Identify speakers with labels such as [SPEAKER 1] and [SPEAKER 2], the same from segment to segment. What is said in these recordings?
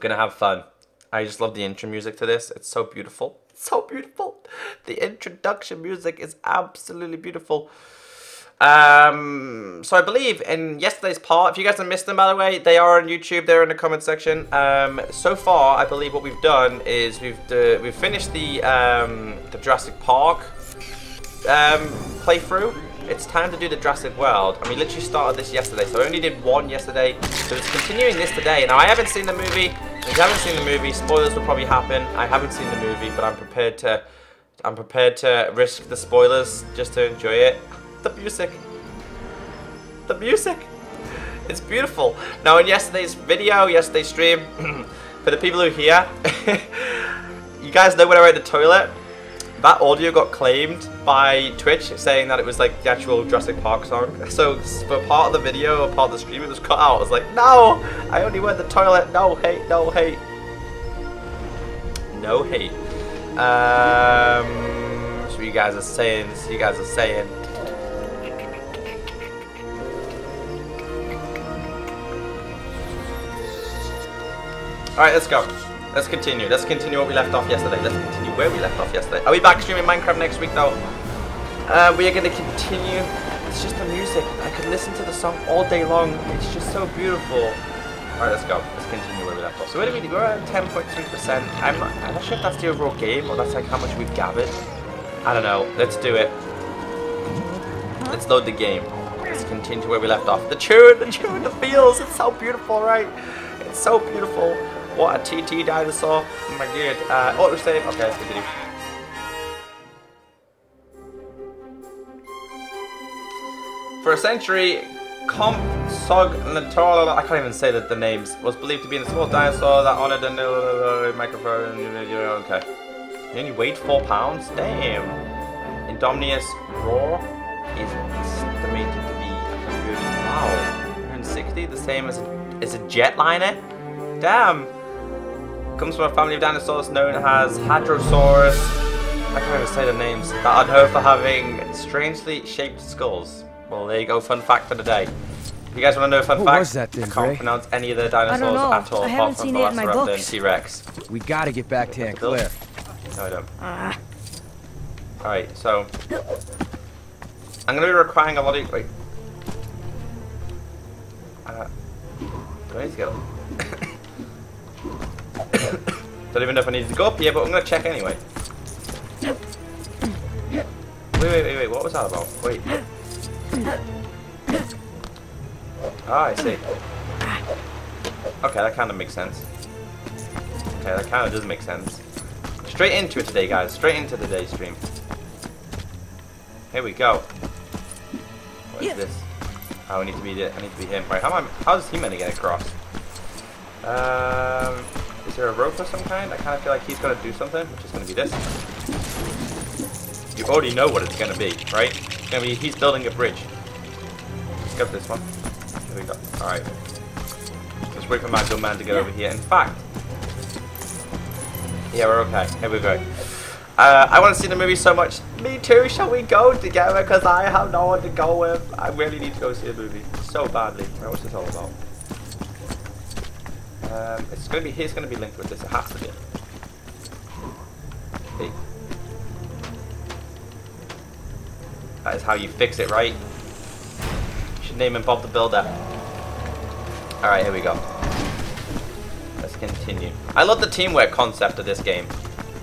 [SPEAKER 1] gonna have fun. I just love the intro music to this. It's so beautiful. so beautiful. The introduction music is absolutely beautiful. Um, so I believe in yesterday's part, if you guys have missed them by the way, they are on YouTube. They're in the comment section. Um, so far, I believe what we've done is we've uh, we've finished the um, the Jurassic Park um, playthrough. It's time to do the Jurassic World, and we literally started this yesterday. So I only did one yesterday, so it's continuing this today. Now I haven't seen the movie. If you haven't seen the movie, spoilers will probably happen. I haven't seen the movie, but I'm prepared to I'm prepared to risk the spoilers just to enjoy it. The music. The music. It's beautiful. Now in yesterday's video, yesterday's stream, for the people who hear, you guys know when I went to the toilet, that audio got claimed by Twitch saying that it was like the actual Jurassic Park song. So for part of the video or part of the stream it was cut out. I was like, no! I only went to the toilet. No hate, no hate. No hate. Um, so you guys are saying, so you guys are saying. Alright, let's go. Let's continue. Let's continue what we left off yesterday. Let's continue where we left off yesterday. Are we back streaming Minecraft next week though? Uh, we are going to continue. It's just the music. I could listen to the song all day long. It's just so beautiful. Alright, let's go. Let's continue where we left off. So where do we We're at 10.3%. I'm I'm not sure if that's the overall game or that's like how much we've gathered. I don't know. Let's do it. Let's load the game. Let's continue where we left off. The tune, the tune, the feels. It's so beautiful, right? It's so beautiful. What a TT dinosaur. Oh my god. Uh, auto save. Okay, let's continue. For a century, Compsognathorus, I can't even say that the names, was believed to be a small dinosaur that honored the microphone. Okay. He only weighed 4 pounds? Damn. Indominus Roar is estimated to be 100, wow, 160, the same as a, as a jetliner? Damn. Comes from a family of dinosaurs known as Hadrosaurus. I can't even say the names. That are known for having strangely shaped skulls. Well, there you go. Fun fact for the day. You guys want to know a fun
[SPEAKER 2] What
[SPEAKER 1] fact?
[SPEAKER 2] was that thing,
[SPEAKER 1] I can't
[SPEAKER 2] Gray?
[SPEAKER 1] pronounce any of the dinosaurs at all,
[SPEAKER 3] I
[SPEAKER 1] apart
[SPEAKER 3] haven't
[SPEAKER 1] from
[SPEAKER 3] seen it in my
[SPEAKER 1] Velociraptor and
[SPEAKER 3] books.
[SPEAKER 1] T-Rex.
[SPEAKER 2] We gotta get back to Aunt Claire.
[SPEAKER 1] No, I don't.
[SPEAKER 3] Ah,
[SPEAKER 1] Alright, so... I'm going to be requiring a lot of... Wait. Uh, do I need to go? Don't even know if I need to go up here, but I'm going to check anyway. Wait, wait, wait, wait, what was that about? Wait. Ah, I see. Okay, that kind of makes sense. Okay, that kind of does make sense. Straight into it today, guys. Straight into today's stream. Here we go. What is this? Oh, I need to be the, I need to be him. Right, how am I, how is he meant to get across? Um, is there a rope of some kind? I kind of feel like he's gonna do something, which is gonna be this. You already know what it's gonna be, right? It's gonna be he's building a bridge. For this one. Here we go. All right. Just wait for my good man to get over here. In fact, yeah, we're okay. Here we go. Uh, I want to see the movie so much. Me too. Shall we go together? Because I have no one to go with. I really need to go see the movie so badly. What's this all about? Um, it's gonna be. Here's gonna be linked with this. It has to be. That is how you fix it, right? You should name him Bob the Builder. All right, here we go. Let's continue. I love the teamwork concept of this game.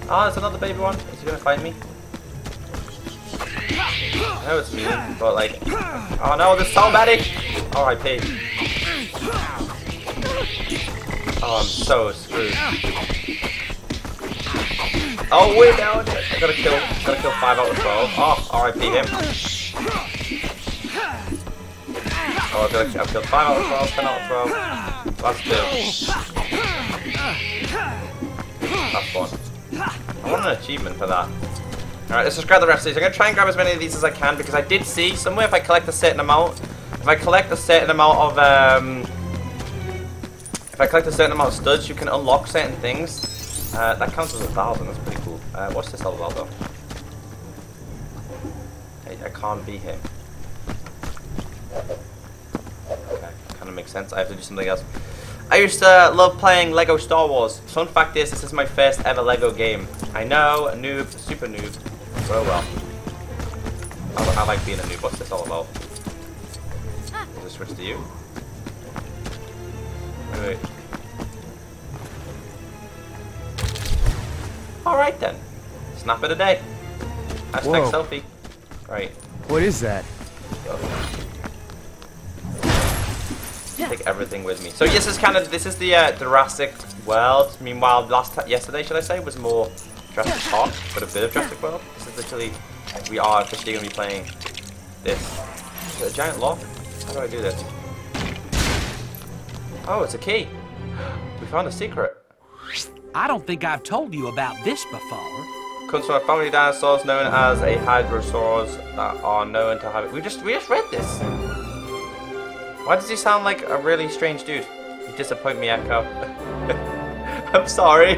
[SPEAKER 1] Oh, there's another baby one. Is he gonna find me? I know it's me, but like, oh no, there's so many. R.I.P. Oh, I'm so screwed. Oh wait, now I gotta kill, gotta kill five out of twelve. Oh, R.I.P. him. Oh, I've, killed five out of twelve, ten out of twelve. That's two. That's fun. I want an achievement for that. Alright, let's just grab the rest of these. I'm gonna try and grab as many of these as I can because I did see somewhere if I collect a certain amount, if I collect a certain amount of, um, if I collect a certain amount of studs, you can unlock certain things. Uh, that counts as a thousand, that's pretty cool. Uh, what's this all about though? I, I can't be him. Okay, kind of makes sense. I have to do something else. I used to love playing Lego Star Wars. Fun fact is, this is my first ever Lego game. I know, a noob, super noob. So well. I, I like being a noob. What's this all about? Does it switch to you? Wait. Alright then. Snap of the day. Hashtag
[SPEAKER 2] Whoa.
[SPEAKER 1] selfie. Right.
[SPEAKER 2] What is that?
[SPEAKER 1] Take everything with me. So yes, this is kind of this is the uh, Jurassic World. Meanwhile, last yesterday, should I say, was more Jurassic Park, but a bit of Jurassic World. This is literally we are officially going to be playing this. Is it a giant lock? How do I do this? Oh, it's a key. We found a secret.
[SPEAKER 3] I don't think I've told you about this before.
[SPEAKER 1] Comes from a family of dinosaurs known as a Hadrosaurs that are known to have it. We just we just read this. Why does he sound like a really strange dude? You disappoint me, Ecko. I'm sorry.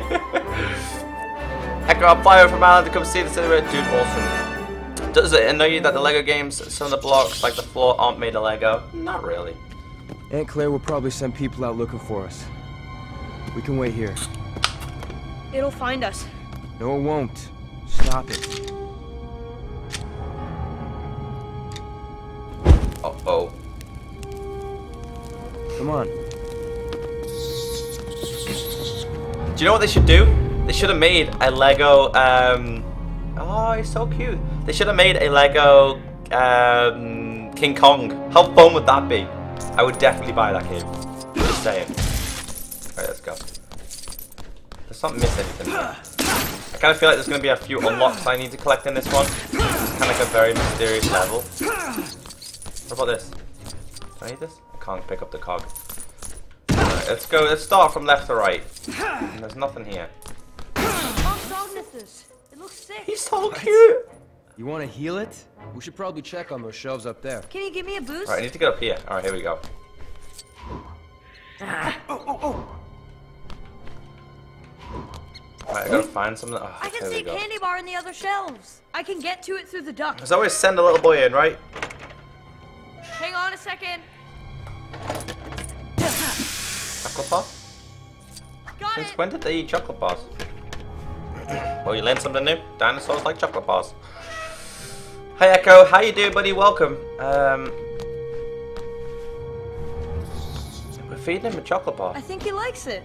[SPEAKER 1] Ecko, I'm flying from Ireland to come see the cinema. Dude, awesome. Does it annoy you that the Lego games, some of the blocks, like the floor, aren't made of Lego? Not really.
[SPEAKER 2] Aunt Claire will probably send people out looking for us. We can wait here.
[SPEAKER 4] It'll find us.
[SPEAKER 2] No, it won't. Stop it.
[SPEAKER 1] Uh oh.
[SPEAKER 2] Come on.
[SPEAKER 1] Do you know what they should do? They should have made a Lego. Um, oh, he's so cute. They should have made a Lego um, King Kong. How fun would that be? I would definitely buy that game. Just saying. Alright, let's go. Let's not miss anything. here. I kind of feel like there's going to be a few unlocks I need to collect in this one. It's kind of like a very mysterious level. What about this? Do I need this? I can't pick up the cog. Alright, let's go. Let's start from left to right. There's nothing here.
[SPEAKER 4] Mom's dog this. It looks sick.
[SPEAKER 1] He's so cute.
[SPEAKER 2] You want to heal it? We should probably check on those shelves up there.
[SPEAKER 4] Can you give me a boost?
[SPEAKER 1] Alright, I need to get up here. Alright, here we go. Ah. Oh! oh, oh. Alright, I gotta find something. Oh,
[SPEAKER 4] I can see a
[SPEAKER 1] go.
[SPEAKER 4] candy bar in the other shelves. I can get to it through the duct.
[SPEAKER 1] There's always send a little boy in, right?
[SPEAKER 4] Hang on a second.
[SPEAKER 1] Chocolate bar?
[SPEAKER 4] Got
[SPEAKER 1] Since
[SPEAKER 4] it.
[SPEAKER 1] when did they eat chocolate bars? well, you learned something new. Dinosaurs like chocolate bars. Hi Ecko, how you doing, buddy? Welcome. Um, we're feeding him a chocolate bar.
[SPEAKER 4] I think he likes it.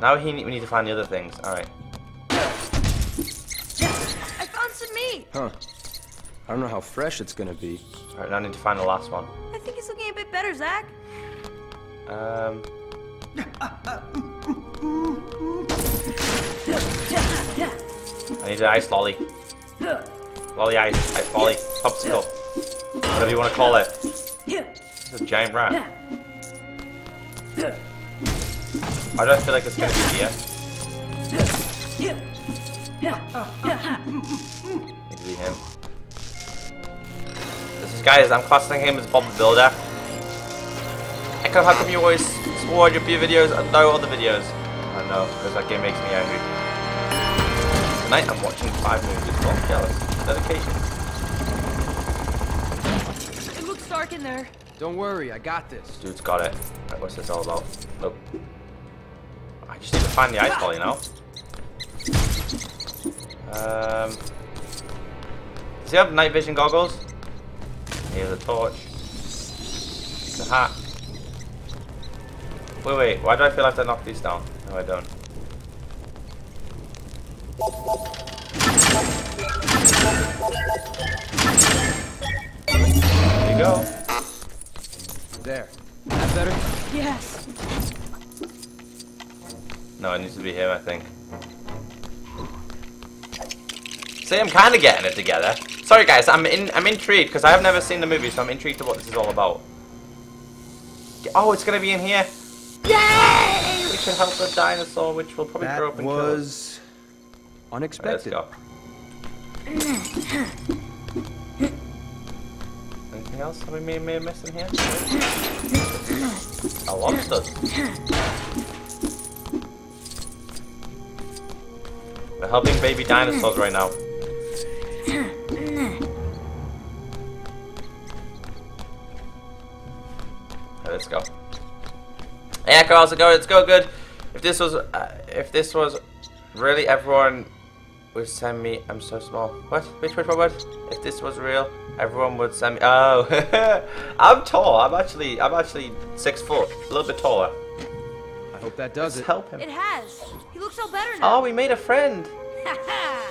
[SPEAKER 1] Now he we need to find the other things. All right.
[SPEAKER 4] I found some meat.
[SPEAKER 2] Huh. I don't know how fresh it's gonna be.
[SPEAKER 1] All right, now I need to find the last one.
[SPEAKER 4] I think it's looking a bit better, Zach.
[SPEAKER 1] Um, I need an ice lolly. Lolly ice, ice lolly, popsicle, whatever you want to call it. It's a giant rat. I feel like it's gonna be here? To be him. This is guys, I'm classing him as Bob the Builder. Ecko, how come you always swore your few videos and no other videos? I know, because that game makes me angry. Tonight I'm watching five movies. Well, jealous. Dedication.
[SPEAKER 4] It looks dark in there.
[SPEAKER 2] Don't worry, I got this.
[SPEAKER 1] Dude's got it. Right, what's this all about? Nope. I just need to find the ice ball, you know? Um, does he have night vision goggles? Here's a torch. The hat. Wait, wait. Why do I feel like I knock these down? No, I don't. There you go.
[SPEAKER 2] There. That better?
[SPEAKER 4] Yes.
[SPEAKER 1] No, it needs to be him, I think. See, I'm kind of getting it together. Sorry, guys, I'm in. I'm intrigued because I have never seen the movie, so I'm intrigued to what this is all about. Oh, it's gonna be in here. Yay! We should help the dinosaur, which will probably grow up
[SPEAKER 2] That
[SPEAKER 1] and kill us.
[SPEAKER 2] was
[SPEAKER 1] Alright, let's
[SPEAKER 2] unexpected.
[SPEAKER 1] Anything else? We may, may missed in here? A lobster. We're helping baby dinosaurs right now. Okay, let's go. Hey, Ecko, how's it going? It's going good. If this was, uh, if this was really everyone would send me. I'm so small. What? Which which what? what? If this was real, everyone would send me. Oh, I'm tall. I'm actually, I'm actually six foot, a little bit taller.
[SPEAKER 2] I hope that does
[SPEAKER 1] Let's
[SPEAKER 2] it.
[SPEAKER 1] help him.
[SPEAKER 4] It has. He looks all better now.
[SPEAKER 1] Oh, we made a friend.
[SPEAKER 4] Ha ha.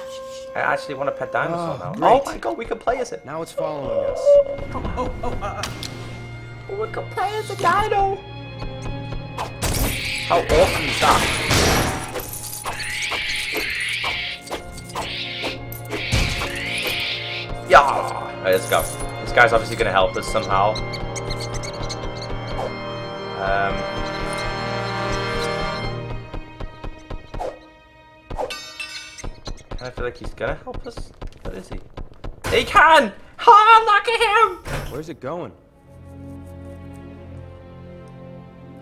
[SPEAKER 1] I actually want a pet dinosaur
[SPEAKER 2] Oh,
[SPEAKER 1] now.
[SPEAKER 2] great.
[SPEAKER 1] Oh my god, we can play as it.
[SPEAKER 2] Now it's following us. Oh, oh, oh, uh, uh.
[SPEAKER 1] We can play as a dino. How awesome is that? Yeah. Alright, let's go. This guy's obviously gonna help us somehow. Um. I feel like he's gonna help us. What is he? He can! Oh, look at him!
[SPEAKER 2] Where's it going?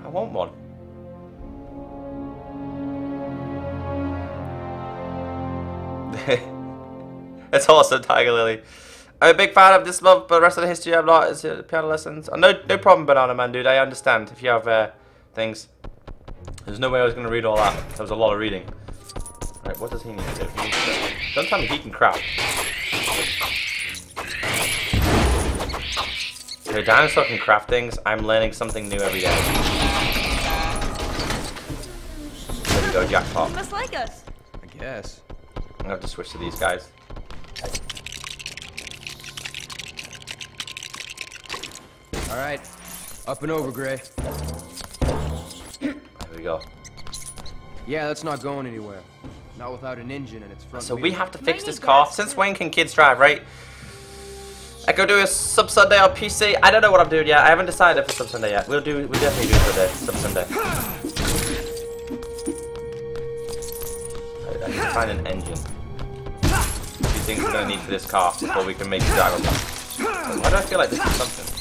[SPEAKER 1] I want one. That's awesome, Tiger Lily. I'm a big fan of this month, but the rest of the history I'm not. It's uh, piano lessons. Oh, no, no problem, Banana Man, dude. I understand if you have uh, things. There's no way I was going to read all that. That was a lot of reading. Right, what does he need to do? He needs to... Don't tell me he can craft. If a dinosaur can craft things, I'm learning something new every day. There we go, jackpot.
[SPEAKER 4] He must like us.
[SPEAKER 2] I guess.
[SPEAKER 1] I'm gonna have to switch to these guys.
[SPEAKER 2] All right. Up and over, Gray.
[SPEAKER 1] There we go.
[SPEAKER 2] Yeah, that's not going anywhere. Not without an engine and its front
[SPEAKER 1] So
[SPEAKER 2] wheel.
[SPEAKER 1] we have to fix this car. Since when can kids drive, right? I go do a sub Sunday on PC. I don't know what I'm doing yet. I haven't decided for sub Sunday yet. We'll do. We'll definitely do it for the sub Sunday. I, I need to find an engine. Things we're gonna need for this car before we can make it drivable. Why do I feel like this is something?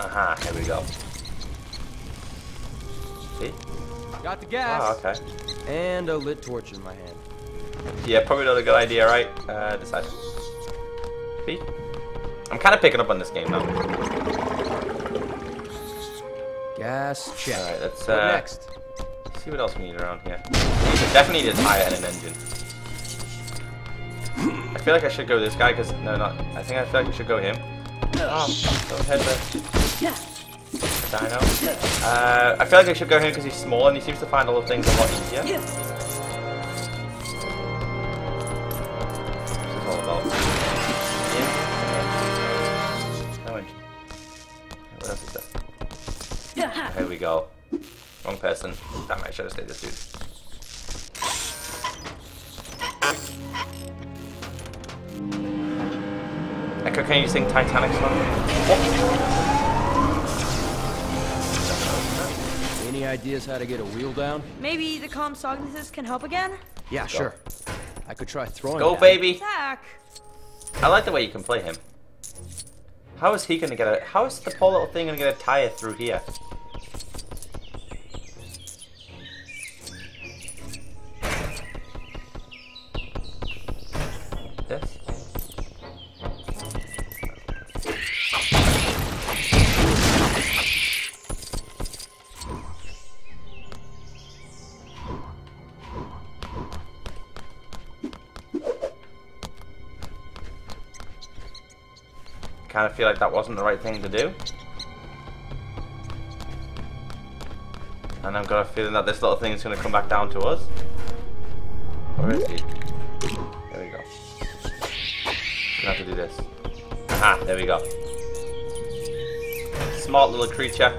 [SPEAKER 1] Aha, here we go. See?
[SPEAKER 2] Got the gas.
[SPEAKER 1] Oh, okay.
[SPEAKER 2] And a lit torch in my hand.
[SPEAKER 1] Yeah, probably not a good idea, right? Uh, decide. See? I'm kind of picking up on this game now.
[SPEAKER 2] Gas check.
[SPEAKER 1] Alright, let's
[SPEAKER 2] What
[SPEAKER 1] uh,
[SPEAKER 2] next?
[SPEAKER 1] see what else we need around here. We definitely need a tire and an engine. I feel like I should go this guy, because, no, not, I think I feel like we should go him. Oh, don't head the dino. Uh, I feel like I should go him because he's small and he seems to find all the things a lot easier. What's this all about? Yeah. No engine. What else is there? Here we go. Wrong person. Damn, I should have stayed this dude. Echo, can you sing Titanic song?
[SPEAKER 2] Any ideas how to get a wheel down?
[SPEAKER 4] Maybe the calm Compsognosis can help again?
[SPEAKER 2] Yeah, sure. I could try throwing.
[SPEAKER 1] Go,
[SPEAKER 2] it at
[SPEAKER 1] baby!
[SPEAKER 4] Zach.
[SPEAKER 1] I like the way you can play him. How is he gonna get a? How is the poor little thing gonna get a tire through here? Feel like that wasn't the right thing to do. And I've got a feeling that this little thing is going to come back down to us. Where is he? There we go. To have to do this. Aha, there we go. Smart little creature.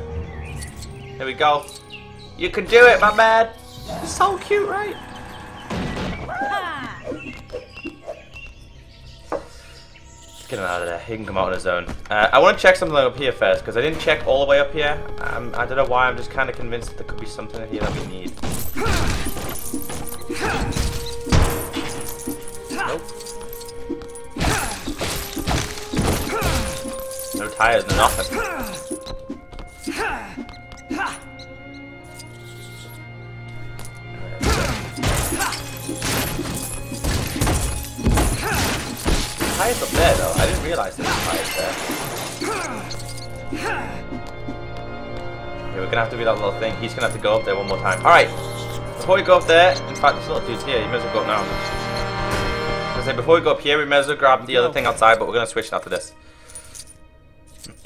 [SPEAKER 1] There we go. You can do it, my man! So cute, right? Get him out of there. He can come out on his own. Uh, I want to check something up here first, because I didn't check all the way up here. Um, I don't know why, I'm just kind of convinced that there could be something here that we need. Nope. No tires, no nothing. Have that little thing. He's gonna have to go up there one more time. Alright. Before we go up there, in fact, this little dude's here. You may as well go up now. I say, before we go up here, we may as well grab the other thing outside, but we're gonna switch after this.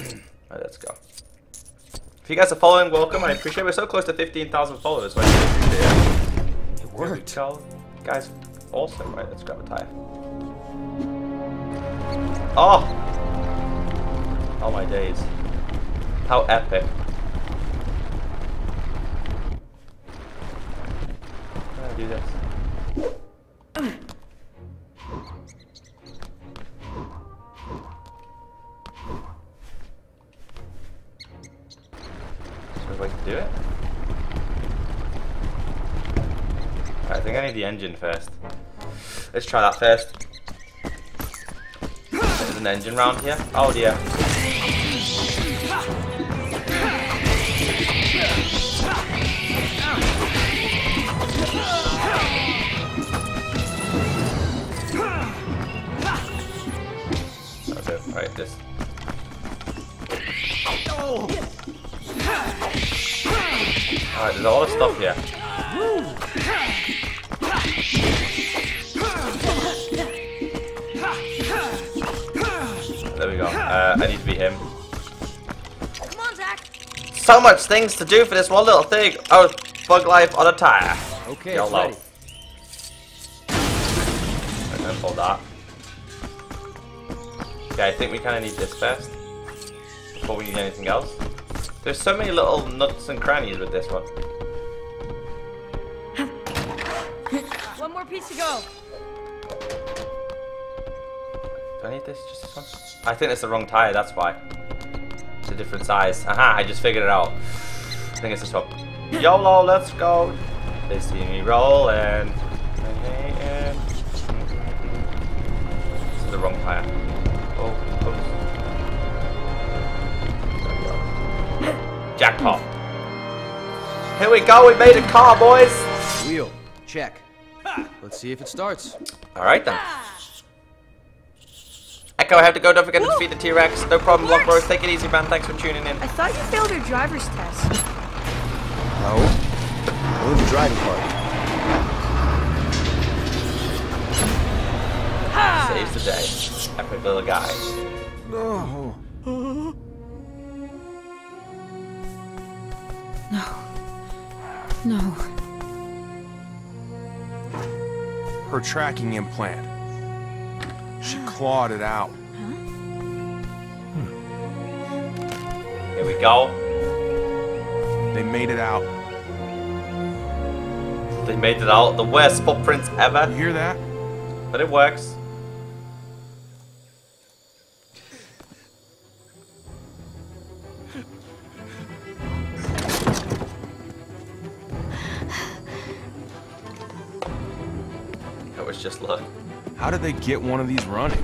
[SPEAKER 1] Alright, let's go. If you guys are following, welcome. I appreciate it. We're so close to 15,000 followers, so I appreciate it.
[SPEAKER 2] It worked.
[SPEAKER 1] Guys, awesome. Right, let's grab a tire. Oh! Oh my days. How epic. How do this? A way to do it? I think I need the engine first. Let's try that first. There's an engine round here. Oh dear. Okay, right, this. Alright, there's a lot of stuff here. There we go. Uh, I need to be him.
[SPEAKER 4] Come on, Zach.
[SPEAKER 1] So much things to do for this one little thing. Oh, bug life on a tire.
[SPEAKER 2] Okay,
[SPEAKER 1] YOLO.
[SPEAKER 2] it's ready.
[SPEAKER 1] I'm gonna pull that. Okay, I think we kind of need this first before we need anything else. There's so many little nuts and crannies with this one.
[SPEAKER 4] One more piece to go.
[SPEAKER 1] Do I need this? Just this one? I think it's the wrong tire. That's why. It's a different size. Aha! I just figured it out. I think it's this one. YOLO, let's go. They see me rolling. This is the wrong tire. Jackpot. Here we go, we made a car, boys!
[SPEAKER 2] Wheel. Check. Let's see if it starts.
[SPEAKER 1] Alright then. Ecko, I have to go. Don't forget to defeat the T-Rex. No problem, Block Bros. Take it easy, man. Thanks for tuning in.
[SPEAKER 4] I thought you failed your driver's test.
[SPEAKER 2] No. Only the driving part.
[SPEAKER 4] Ha!
[SPEAKER 1] Saves the day. Epic little guy.
[SPEAKER 2] No.
[SPEAKER 5] No. No.
[SPEAKER 6] Her tracking implant. She clawed it out. Hmm.
[SPEAKER 1] Here we go.
[SPEAKER 6] They made it out.
[SPEAKER 1] They made it out. The worst footprints
[SPEAKER 6] You
[SPEAKER 1] ever.
[SPEAKER 6] hear that?
[SPEAKER 1] But it works. Just luck.
[SPEAKER 6] How did they get one of these running?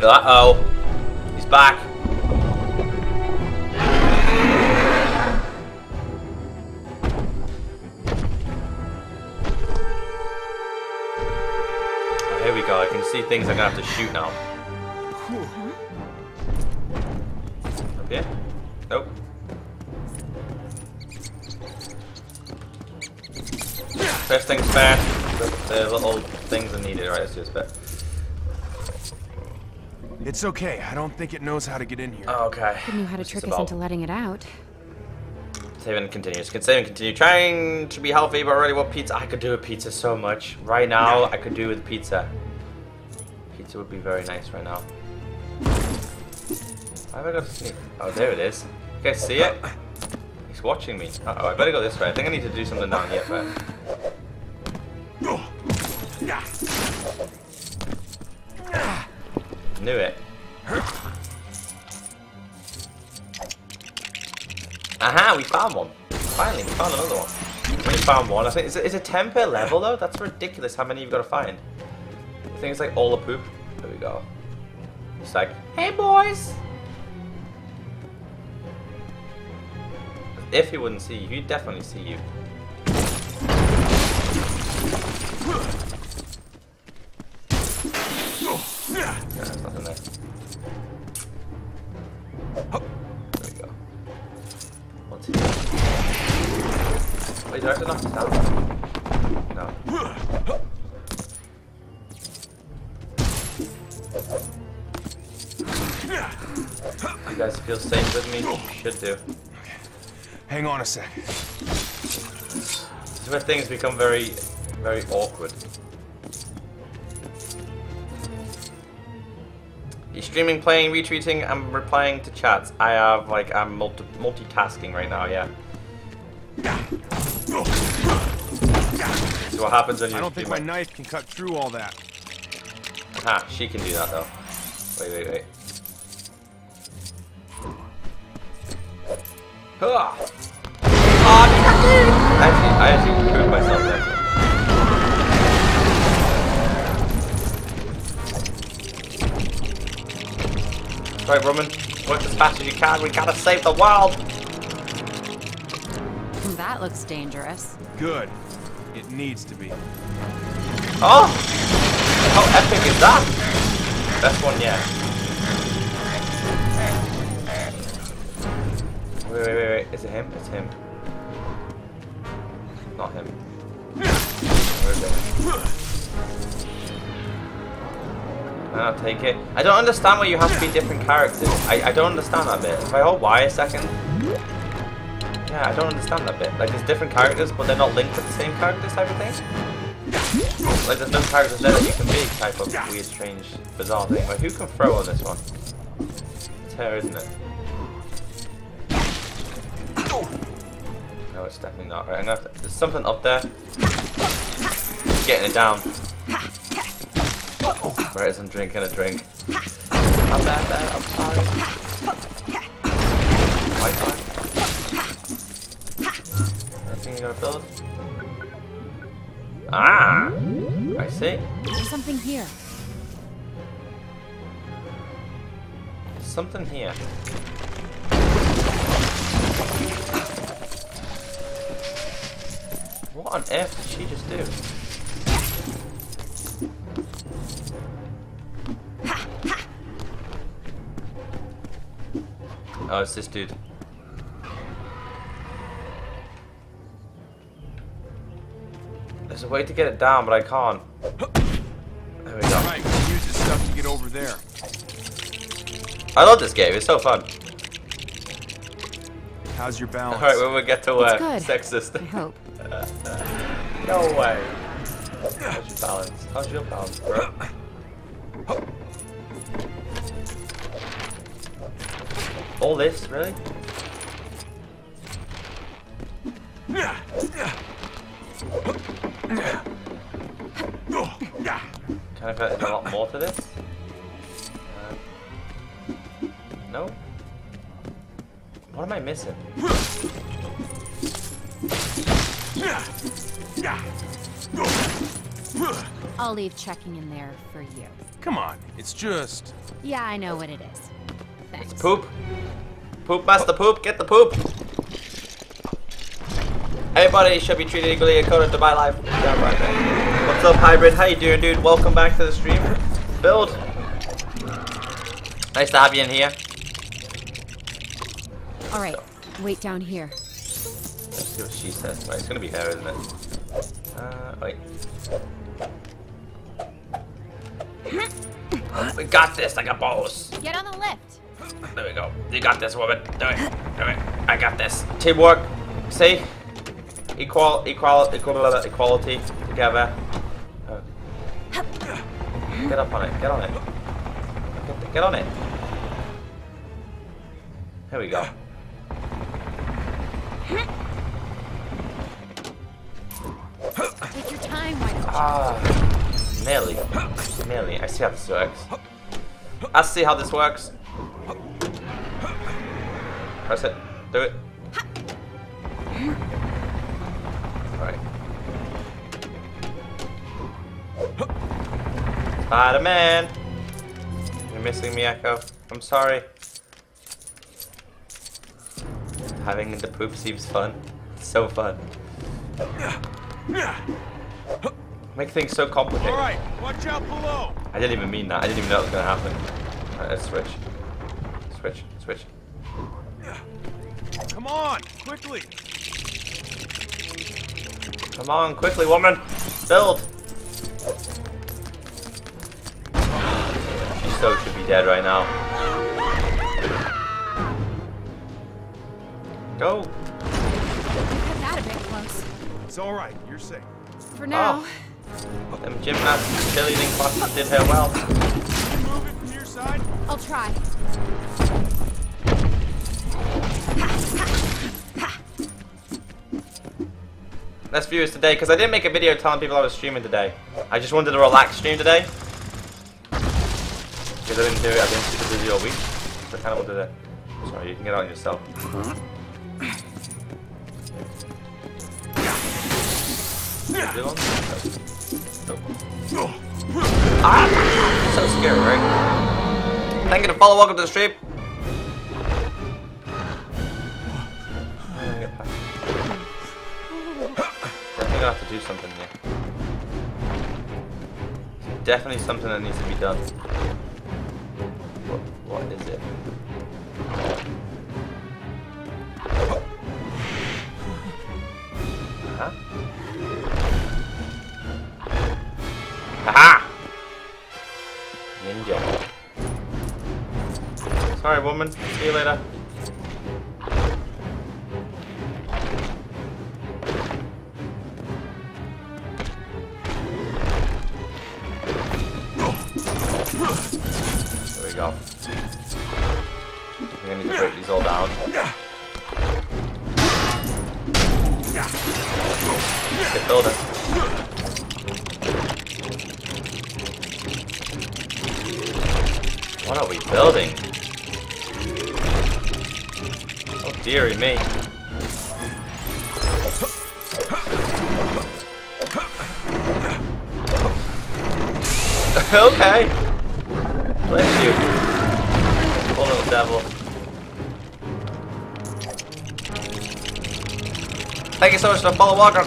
[SPEAKER 1] Uh oh. He's back. Oh, here we go. I can see things I'm gonna have to shoot now. Up First things first. The, the little things are needed. Right, let's do this bit.
[SPEAKER 6] It's okay. I don't think it knows how to get in here.
[SPEAKER 1] Oh, Okay.
[SPEAKER 5] It knew how to trick us into letting it out.
[SPEAKER 1] Save and continue. Just save and continue. Trying to be healthy, but already what pizza. I could do with pizza so much. Right now, I could do with pizza. Pizza would be very nice right now. Why have I got to sneak? Oh, there it is. You guys see it? He's watching me. Uh oh, I better go this way. I think I need to do something down here first. Knew it. Aha, we found one. Finally, we found another one. We found one. I think is it, is a 10 per level though? That's ridiculous how many you've got to find. I think it's like all the poop. There we go. It's like, hey boys. If he wouldn't see you, he'd definitely see you. There's nothing there. There we go. What's here? Wait, do I have to knock this down? No. You guys feel safe with me? You should do.
[SPEAKER 6] Hang on a sec.
[SPEAKER 1] This is where things become very, very awkward. You're streaming, playing, retweeting, and replying to chats. I have, like, I'm multi multitasking right now, yeah. So what happens when you
[SPEAKER 6] I don't think my
[SPEAKER 1] stream?
[SPEAKER 6] knife can cut through all that.
[SPEAKER 1] Aha, she can do that though. Wait, wait, wait. Hurrah! Ah, actually, I actually proved myself there. Right, Roman, work as fast as you can. We gotta save the world.
[SPEAKER 5] That looks dangerous.
[SPEAKER 6] Good. It needs to be.
[SPEAKER 1] Oh! How epic is that? Best one yet. Wait, wait, wait, wait. Is it him? It's him. Not him. Where is it? I'll take it. I don't understand why you have to be different characters. I, I don't understand that bit. If I hold Y a second. Yeah, I don't understand that bit. Like, there's different characters, but they're not linked to the same characters type of thing. Like, there's no characters there that you can be type of weird, strange, bizarre thing. Like, who can throw on this one? It's her, isn't it? No, it's definitely not. Right, I'm gonna have to, there's something up there. Getting it down. Right, as I'm drinking a drink. I'm bad, bad, I'm sorry. Wi-Fi? Anything you're gonna build? Ah! I see.
[SPEAKER 5] There's something here.
[SPEAKER 1] Something here. What on earth did she just do? Oh, it's this dude. There's a way to get it down, but I can't. There we go.
[SPEAKER 6] Right, use this stuff to get over there.
[SPEAKER 1] I love this game. It's so fun.
[SPEAKER 6] How's your balance?
[SPEAKER 1] All right, when we get to uh,
[SPEAKER 5] It's good.
[SPEAKER 1] sexist.
[SPEAKER 5] I hope.
[SPEAKER 1] No way. How's your balance? How's your balance, bro? All this, really? Can I put a lot more to this? Uh, no? What am I missing?
[SPEAKER 5] I'll leave checking in there for you.
[SPEAKER 6] Come on, it's just.
[SPEAKER 5] Yeah, I know what it is. Thanks.
[SPEAKER 1] Poop. Poop master poop, get the poop. Everybody should be treated equally according to my life. Yeah, right there. What's up, hybrid? How you doing, dude? Welcome back to the stream. Build. Nice to have you in here.
[SPEAKER 5] All right, wait down here.
[SPEAKER 1] Let's see what she says. Right, it's gonna be her, isn't it? Uh, wait. We got this like a boss.
[SPEAKER 5] Get on the lift.
[SPEAKER 1] There we go. You got this, woman. Do it. Do it. I got this. Teamwork. See? Equal, equal, equal, equality together. Get up on it. Get on it. Get, get on it. Here we go.
[SPEAKER 5] Take your time, don't
[SPEAKER 1] Ah, nearly. Nearly. I see how this works. I see how this works. Press it. Do it. Alright. Spider-Man! You're missing me, Ecko. I'm sorry. Having the poop seems fun. It's so fun. Make things so complicated.
[SPEAKER 6] All right, watch out below.
[SPEAKER 1] I didn't even mean that. I didn't even know it was gonna happen. Alright, let's switch. Switch, switch.
[SPEAKER 6] Come on, quickly.
[SPEAKER 1] Come on, quickly, woman! Build! She so should be dead right now. Go!
[SPEAKER 5] Cut that a bit close.
[SPEAKER 6] It's all right. You're safe.
[SPEAKER 5] For now. Oh.
[SPEAKER 1] Them gymnasts cheerleading classes did her well.
[SPEAKER 6] Can you move it from your side?
[SPEAKER 5] I'll try.
[SPEAKER 1] Less viewers today because I didn't make a video telling people I was streaming today. I just wanted a relaxed stream today. Because I didn't do it, I've been super busy all week. So I kind of wanted to. Sorry, you can get on yourself. Ah! So scary, right? Thank you to follow, welcome to the stream. Gonna have to do something here. Definitely something that needs to be done. What, what is it? Huh? Haha! Ninja. Sorry, woman. See you later. Thank you so much for the follow, welcome.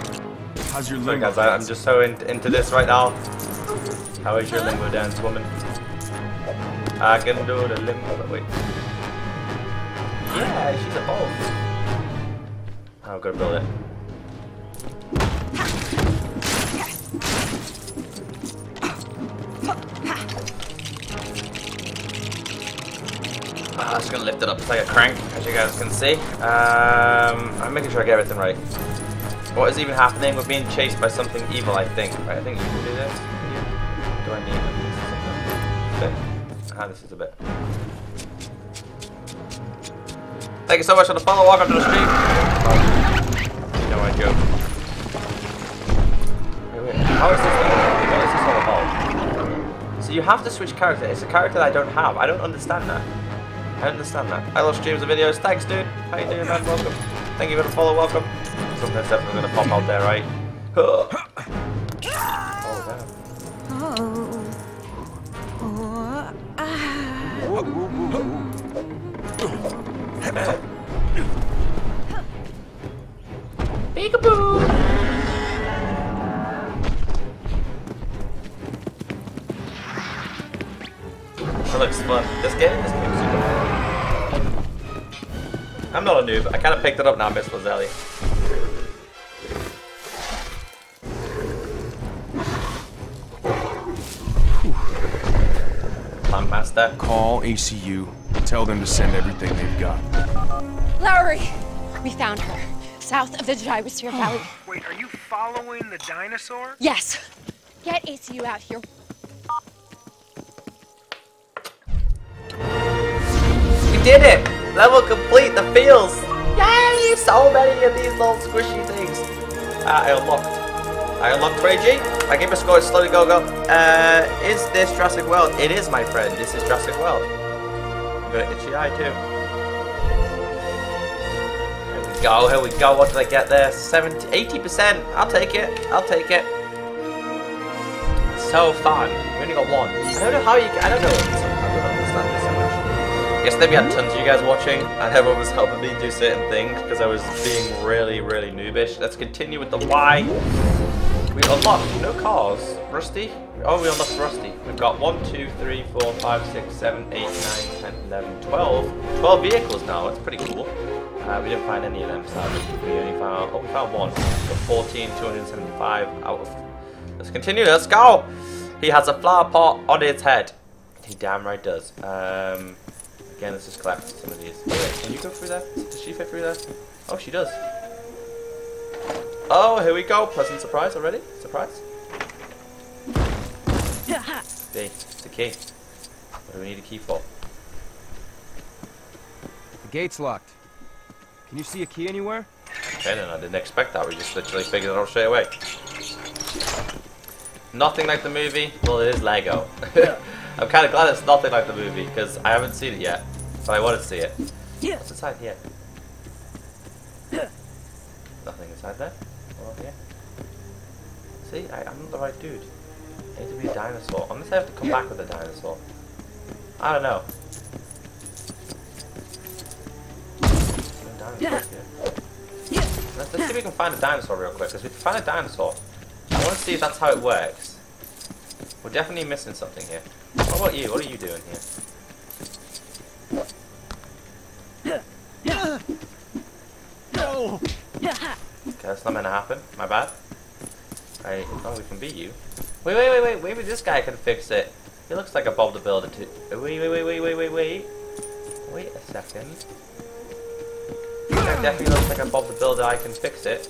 [SPEAKER 6] How's your
[SPEAKER 1] Sorry
[SPEAKER 6] limbo?
[SPEAKER 1] guys, I, I'm just so in, into this right now. How is your limbo dance, woman? I can do the limbo. Wait. Yeah, she's a both. I'm gonna build it. Ah, I'm just gonna lift it up. It's like a crank, as you guys can see. Um, I'm making sure I get everything right. What is even happening? We're being chased by something evil, I think. Right, I think you can do this. Do I need? This is a bit. Ah, this is a bit. Thank you so much for the follow. Welcome to the stream. Oh, no, I joke. Wait, wait. How is this? What is this all about? So you have to switch character. It's a character that I don't have. I don't understand that. I don't understand that. I love streams and videos. Thanks, dude. How you doing, man? Welcome. Thank you for the follow. Welcome. Something's definitely gonna pop out there, right? oh. Peekaboo! That looks fun. This game, this super fun. I'm not a noob. I kind of picked it up now, Miss Lazzelli. Plant Master.
[SPEAKER 6] Call ACU. And tell them to send everything they've got.
[SPEAKER 5] Lowery! We found her. South of the Gyrosphere Valley.
[SPEAKER 7] Wait, are you following the dinosaur?
[SPEAKER 5] Yes. Get ACU out here.
[SPEAKER 1] We did it! Level complete, the fields! Yay! So many of these little squishy things. Uh, I unlocked. I unlocked 3G. My gamer score is slowly go go. Uh, is this Jurassic World? It is, my friend. This is Jurassic World. I'm gonna itchy eye too. Here we go, here we go. What did I get there? 70, 80%. I'll take it. I'll take it. So fun. We only got one. I don't know how you. I don't know. I don't understand this. Yesterday we had tons of you guys watching, and everyone was helping me do certain things because I was being really, really noobish. Let's continue with the Y. We unlocked no cars. Rusty? Oh, we unlocked Rusty. We've got 1, 2, 3, 4, 5, 6, 7, 8, 9, 10, 11, 12. 12 vehicles now. That's pretty cool. Uh, we didn't find any of them, sadly. We only found, oh, we found one. Got 14, 275 out of... Let's continue, let's go! He has a flower pot on his head. He damn right does. Um, again, let's just collect some of these. Can you go through there? Does she fit through there? Oh, she does. Oh, here we go. Pleasant surprise already. Surprise. D. The key. What do we need a key for?
[SPEAKER 2] The gate's locked. Can you see a key anywhere?
[SPEAKER 1] Okay, then I didn't expect that. We just literally figured it out straight away. Nothing like the movie. Well, it is Lego. I'm kind of glad it's nothing like the movie because I haven't seen it yet, but I want to see it. What's inside here? Nothing inside there. See, I, I'm not the right dude. I need to be a dinosaur. Unless I have to come back with a dinosaur. I don't know. Dinosaurs. Let's, see if we can find a dinosaur real quick. Because we can find a dinosaur. I want to see if that's how it works. We're definitely missing something here. What about you? What are you doing here? Okay, that's not meant to happen. My bad. I we can beat you. Wait, wait, wait, wait. Maybe this guy can fix it. He looks like a Bob the Builder too. Wait, wait, wait, wait, wait, wait, wait. Wait a second. This guy definitely looks like a Bob the Builder. I can fix it.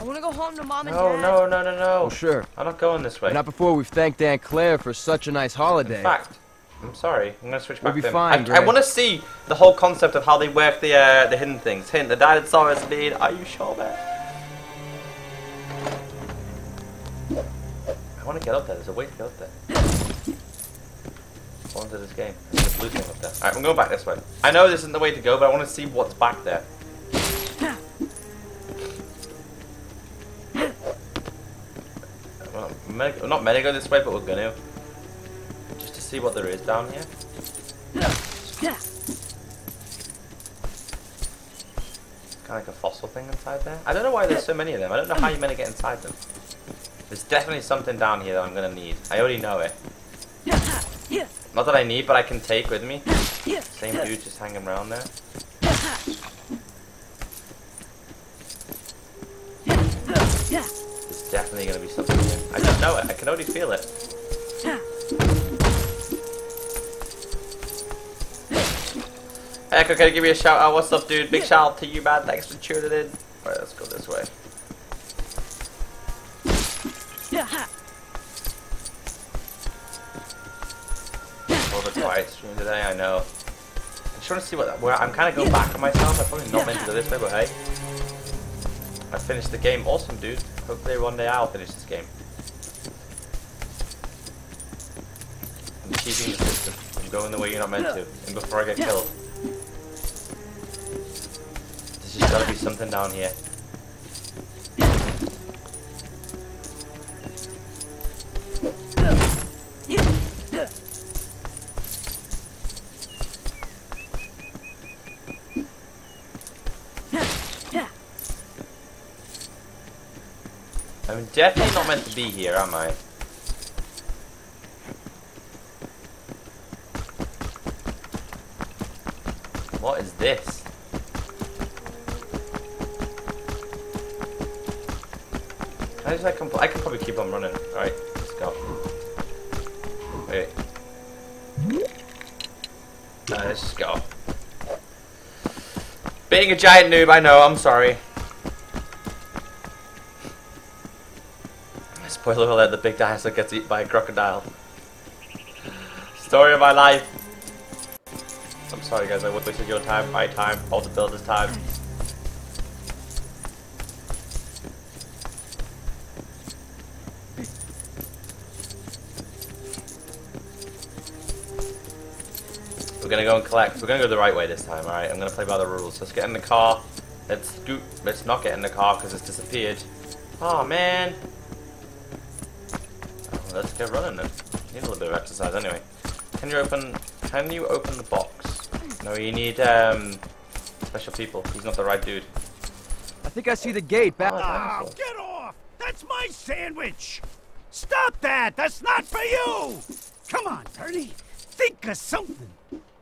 [SPEAKER 4] I want to go home to mom and
[SPEAKER 1] No,
[SPEAKER 4] dad.
[SPEAKER 1] no, no, no, no.
[SPEAKER 2] Oh, sure.
[SPEAKER 1] I'm not going this way.
[SPEAKER 2] Not before we've thanked Aunt Claire for such a nice holiday.
[SPEAKER 1] In fact, I'm sorry. I'm gonna switch
[SPEAKER 2] We'll
[SPEAKER 1] back
[SPEAKER 2] be
[SPEAKER 1] to
[SPEAKER 2] fine,
[SPEAKER 1] I, I want to see the whole concept of how they work the uh, the hidden things. Hint: the dinosaurs need. Are you sure, man? I want to get up there. There's a way to get up there. Go into this game. There's a blue thing up there. Alright, I'm going back this way. I know this isn't the way to go, but I want to see what's back there. Well, I'm gonna- not meant to go this way, but we're gonna. To see what there is down here. Yeah. Kind of like a fossil thing inside there. I don't know why there's so many of them. I don't know how you're meant to get inside them. There's definitely something down here that I'm gonna need. I already know it. Not that I need, but I can take with me. Same dude just hanging around there. There's definitely gonna be something here. I just know it. I can already feel it. Ecko, can I give me a shout out? What's up, dude? Big shout out to you, man. Thanks for tuning in. Alright, let's go this way. Little bit quiet stream today, I know. I'm just trying to see what where I'm kind of going back on myself. I'm probably not meant to go this way, but hey, I finished the game. Awesome, dude. Hopefully one day I'll finish this game. I'm cheating the system. I'm going the way you're not meant to, and before I get killed. Gotta be something down here. I'm definitely not meant to be here, am I? What is this? Can I compl- I can probably keep on running. Alright, let's go. Wait. Uh, let's go. Being a giant noob, I know, I'm sorry. Spoiler alert, the big dinosaur gets eaten by a crocodile. Story of my life. I'm sorry guys, I wasted your time, my time, all the builders' time. Gonna go and collect. We're gonna go the right way this time, alright? I'm gonna play by the rules. Let's get in the car. Let's scoot. Let's not get in the car because it's disappeared. Oh man. Oh, let's get running then. Need a little bit of exercise anyway. Can you open? Can you open the box? No, you need um special people. He's not the right dude.
[SPEAKER 2] I think I see the gate back.
[SPEAKER 1] Oh,
[SPEAKER 8] Oh, get off! That's my sandwich! Stop that! That's not for you! Come on, Bertie. Think of something.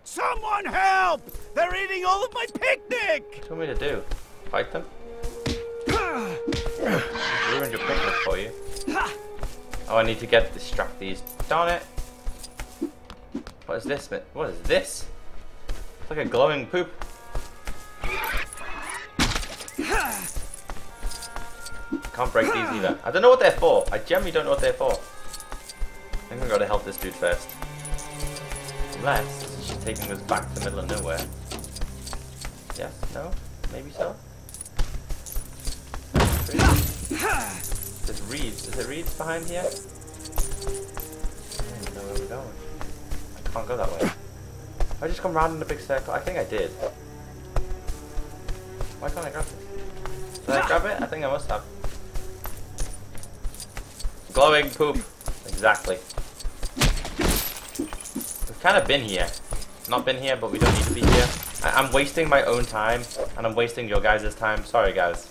[SPEAKER 8] Someone help! They're eating all of my picnic!
[SPEAKER 1] What do you want me to do? Fight them? Ruined your picnic for you. Oh, I need to get distract these. Darn it! What is this? What is this? It's like a glowing poop. Can't break these either. I don't know what they're for. I generally don't know what they're for. I think I'm gonna help this dude first. Unless taking us back to the middle of nowhere. Yes? No? Maybe so? There's reeds. Is there reeds behind here? I don't know where we're going. I can't go that way. I just come round in a big circle. I think I did. Why can't I grab this? Did I grab it? I think I must have. Glowing poop. Exactly. We've kind of been here. Not been here, but we don't need to be here. I I'm wasting my own time, and I'm wasting your guys' time. Sorry, guys.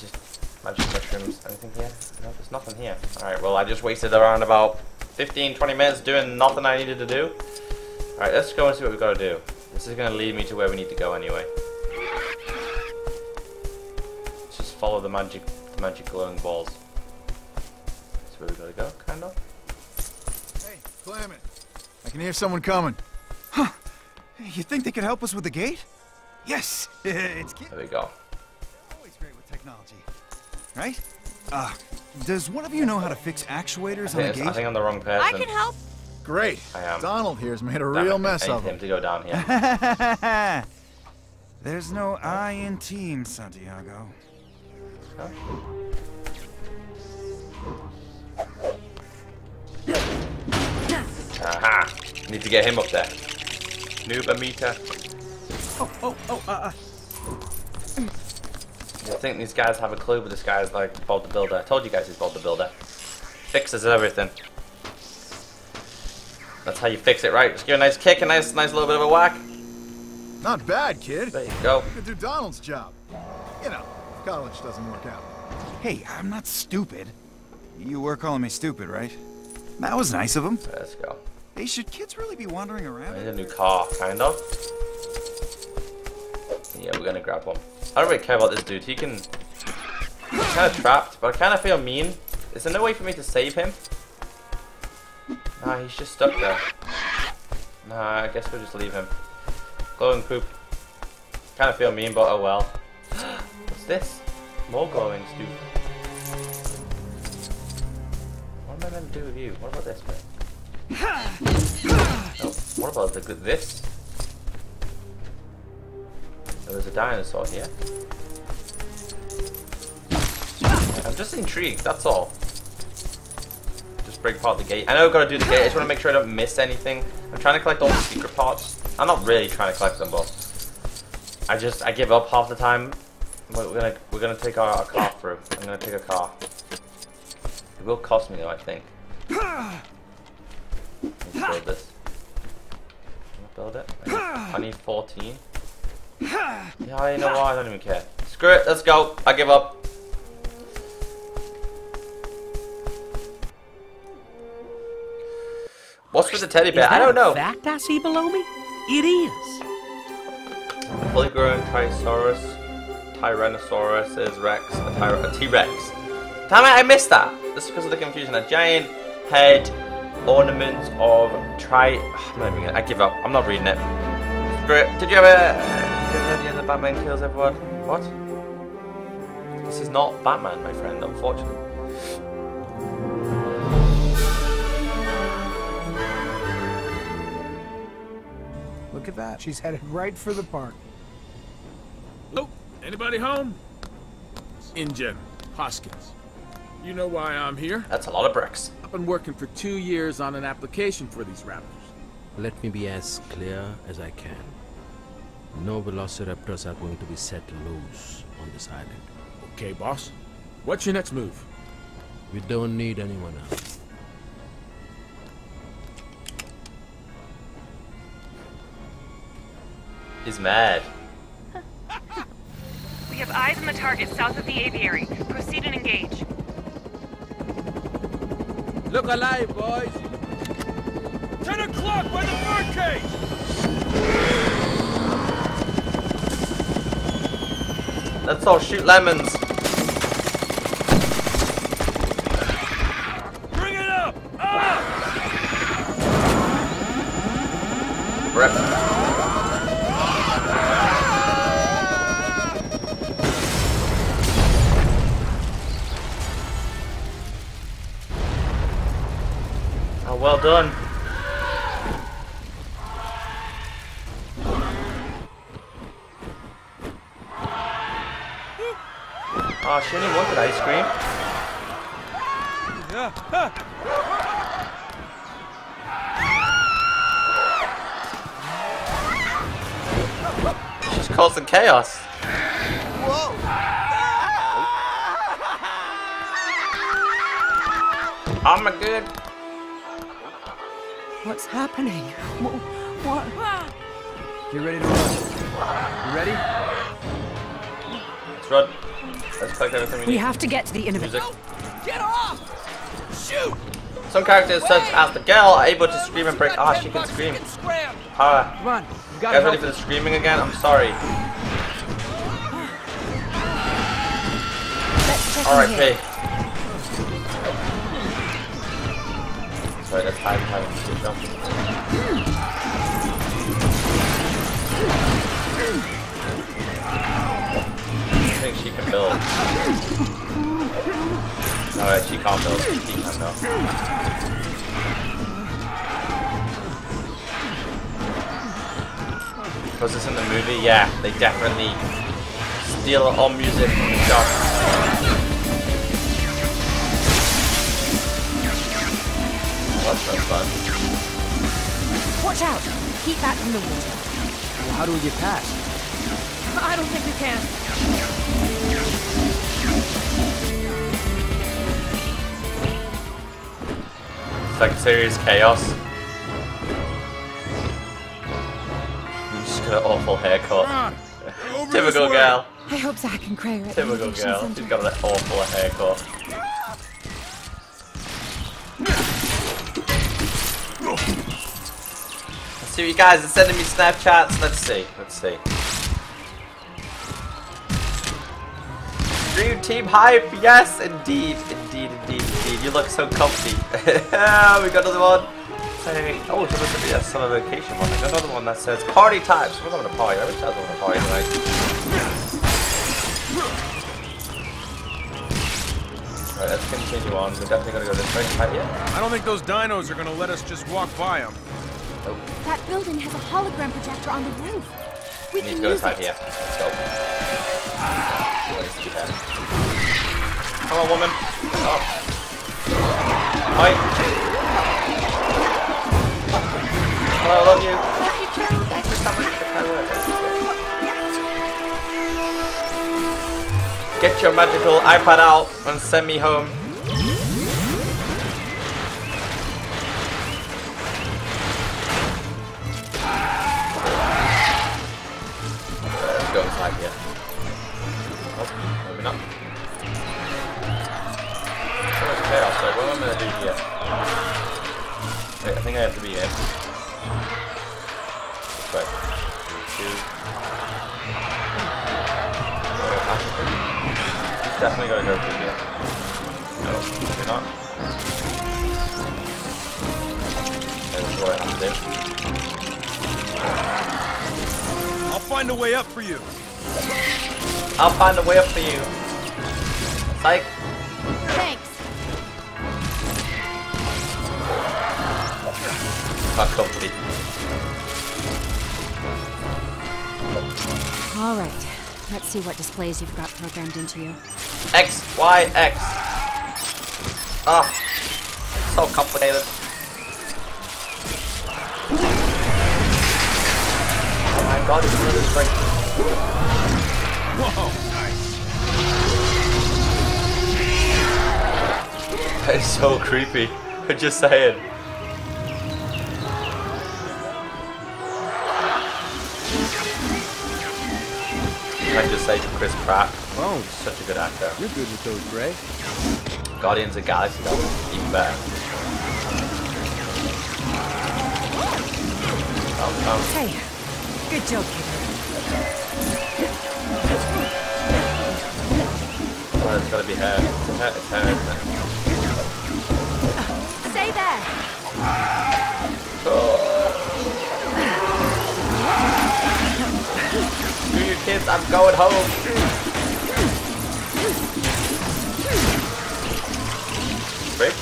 [SPEAKER 1] Just magic mushrooms. Anything here? No, there's nothing here. Alright, well, I just wasted around about 15, 20 minutes doing nothing I needed to do. Alright, let's go and see what we've got to do. This is going to lead me to where we need to go anyway. Let's just follow the magic, the magic glowing balls. That's where we got to go, kind of.
[SPEAKER 9] Hey, Clement. I can hear someone coming. Huh. You think they could help us with the gate? Yes. it's ki-
[SPEAKER 1] There we go.
[SPEAKER 9] always great with technology. Right? Uh, does one of you know how to fix actuators on
[SPEAKER 1] think,
[SPEAKER 9] a
[SPEAKER 1] it's- I
[SPEAKER 9] gate?
[SPEAKER 1] think I'm the wrong person.
[SPEAKER 4] I can help.
[SPEAKER 9] Great.
[SPEAKER 1] I am.
[SPEAKER 9] Donald here's made a
[SPEAKER 1] Damn
[SPEAKER 9] real
[SPEAKER 1] it,
[SPEAKER 9] mess
[SPEAKER 1] I
[SPEAKER 9] of
[SPEAKER 1] need him to go down here.
[SPEAKER 9] There's no I in team, Santiago.
[SPEAKER 1] Aha! Need to get him up there. Noob meter.
[SPEAKER 8] Oh, oh, oh, uh, uh.
[SPEAKER 1] You think these guys have a clue, but this guy's like Bob the Builder. I told you guys he's Bob the Builder. Fixes everything. That's how you fix it, right? Just give a nice kick, a nice, nice little bit of a whack.
[SPEAKER 9] Not bad, kid.
[SPEAKER 1] There you go.
[SPEAKER 9] You could do Donald's job. You know, college doesn't work out. Hey, I'm not stupid. You were calling me stupid, right? That was nice of him.
[SPEAKER 1] Let's go.
[SPEAKER 9] Hey, should kids really be wandering
[SPEAKER 1] I
[SPEAKER 9] around?
[SPEAKER 1] need a new car, kind of. Yeah, we're gonna grab one. I don't really care about this dude. He can. He's kind of trapped, but I kind of feel mean. Is there no way for me to save him? Nah, he's just stuck there. Nah, I guess we'll just leave him. Glowing poop. Kind of feel mean, but oh well. What's this? More glowing stew. What am I meant to do with you? What about this bit? Oh, what about the, this? Oh, there was a dinosaur here. I'm just intrigued, that's all. Just break apart the gate. I know I've got to do the gate, I just want to make sure I don't miss anything. I'm trying to collect all the secret parts. I'm not really trying to collect them, but I just, I give up half the time. We're we're gonna, we're gonna take our, our car through. I'm gonna take a car. It will cost me though, I think. Build this. Build it? I need, I 14. Yeah, you know what? I don't even care. Screw it. Let's go. I give up. What's with the teddy bear? I don't know.
[SPEAKER 3] fact I see below me? It is.
[SPEAKER 1] Fully grown Tyrannosaurus. Tyrannosaurus is Rex. A T-Rex. Damn it, I missed that. This is because of the confusion. A giant head ornament of tri. Ah, I'm not even gonna, I give up. I'm not reading it. Screw it. Did you ever? Did you ever hear the Batman kills everyone? What? This is not Batman, my friend. Unfortunately.
[SPEAKER 10] Look at that. She's headed right for the park.
[SPEAKER 11] Oh, anybody home? InGen, Hoskins. You know why I'm here?
[SPEAKER 1] That's a lot of bricks.
[SPEAKER 11] I've been working for two years on an application for these raptors.
[SPEAKER 12] Let me be as clear as I can. No velociraptors are going to be set loose on this island.
[SPEAKER 11] Okay, boss. What's your next move?
[SPEAKER 12] We don't need anyone else.
[SPEAKER 1] He's mad.
[SPEAKER 13] We have eyes on the target south of the aviary. Proceed and engage.
[SPEAKER 11] Look alive, boys.
[SPEAKER 8] Ten o'clock by the birdcage!
[SPEAKER 1] Let's all shoot lemons.
[SPEAKER 8] Bring it up! Up!
[SPEAKER 1] Rip. Well done. Oh, she only wanted ice cream. She's causing chaos. I'm a good.
[SPEAKER 4] What's happening? What? what?
[SPEAKER 2] Get ready to run. You ready?
[SPEAKER 1] Let's run. Let's collect everything we
[SPEAKER 4] We
[SPEAKER 1] need.
[SPEAKER 4] have to get to the innovator.
[SPEAKER 1] Music.
[SPEAKER 8] Get off! Shoot!
[SPEAKER 1] Some characters, such as the girl, are able to scream and break. Ah, she can scream. Ah,
[SPEAKER 2] Come on. You
[SPEAKER 1] you
[SPEAKER 2] gotta
[SPEAKER 1] guys ready for the screaming again? I'm sorry.
[SPEAKER 4] Let's
[SPEAKER 1] Alright,
[SPEAKER 4] here.
[SPEAKER 1] Sorry, that's time time to off. I think she can build. Alright, she can't build. She can though. Was this in the movie? Yeah, they definitely steal all music from the shop. That's so fun.
[SPEAKER 4] Watch out! Keep back from the water.
[SPEAKER 2] Well, how do we get past?
[SPEAKER 4] I don't think we can.
[SPEAKER 1] It's like serious chaos. She's got an awful haircut. Typical girl.
[SPEAKER 4] I hope Zach and Gray are at
[SPEAKER 1] Typical girl.
[SPEAKER 4] center.
[SPEAKER 1] She's got an awful haircut. What you guys are sending me Snapchats. Let's see. Let's see. Dream Team Hype. Yes, indeed. Indeed, indeed, indeed. You look so comfy. we got another one. Saying, oh, it's supposed to be a summer vacation one. There's another one that says party time. So we're having a party. I wish I was having a party tonight. Alright, let's continue on. We're definitely gonna go this way. Yeah.
[SPEAKER 6] I don't think those dinos are gonna let us just walk by them.
[SPEAKER 5] That building has a hologram projector on the roof. We
[SPEAKER 1] We need
[SPEAKER 5] can
[SPEAKER 1] to go
[SPEAKER 5] use
[SPEAKER 1] inside
[SPEAKER 5] it.
[SPEAKER 1] here. Let's go. Let's do that. Come on, woman. Up. Hi. Hello, I love you. Thanks for coming to the kind Get your magical iPad out and send me home. Chaos, though. What am I gonna do here? Wait, I think I have to be in. This way. Two. He's definitely gotta go through here. No, maybe not. Okay, that's what I have to do.
[SPEAKER 6] I'll find a way up for you.
[SPEAKER 1] I'll find a way up for you. Psych.
[SPEAKER 5] Thanks.
[SPEAKER 1] Not comfy.
[SPEAKER 4] All right. Let's see what displays you've got programmed into you.
[SPEAKER 1] X, Y, X. Ah, so complicated. Oh my god, it's really straight.
[SPEAKER 6] Whoa, nice.
[SPEAKER 1] That is so creepy. I'm just saying. I just say Chris Pratt.
[SPEAKER 2] Oh,
[SPEAKER 1] Such a good actor.
[SPEAKER 2] you're good with those, Gray.
[SPEAKER 1] Guardians of the Galaxy, that was even better. Oh, oh.
[SPEAKER 4] Hey, good job, kid.
[SPEAKER 1] Oh, it's gotta be her. It's her, it's her, isn't it?
[SPEAKER 5] Stay there.
[SPEAKER 1] Screw I'm going home. Break.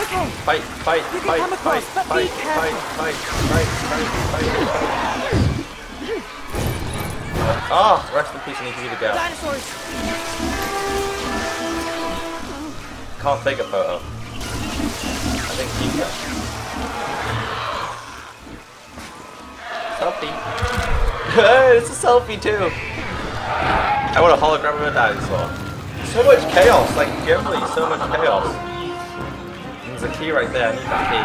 [SPEAKER 4] Okay.
[SPEAKER 1] Fight, fight,
[SPEAKER 4] You can
[SPEAKER 1] fight,
[SPEAKER 4] come
[SPEAKER 1] fight,
[SPEAKER 4] across, but
[SPEAKER 1] fight,
[SPEAKER 4] be
[SPEAKER 1] fight,
[SPEAKER 4] careful.
[SPEAKER 1] fight, fight, fight, fight, fight. Ah, rest in peace, Nikita girl.
[SPEAKER 4] Dinosaurs.
[SPEAKER 1] Can't take a photo. I think. Selfie. it's a selfie too. I want a hologram of a dinosaur. So much chaos, like generally so much chaos. There's a key right there, I need that key.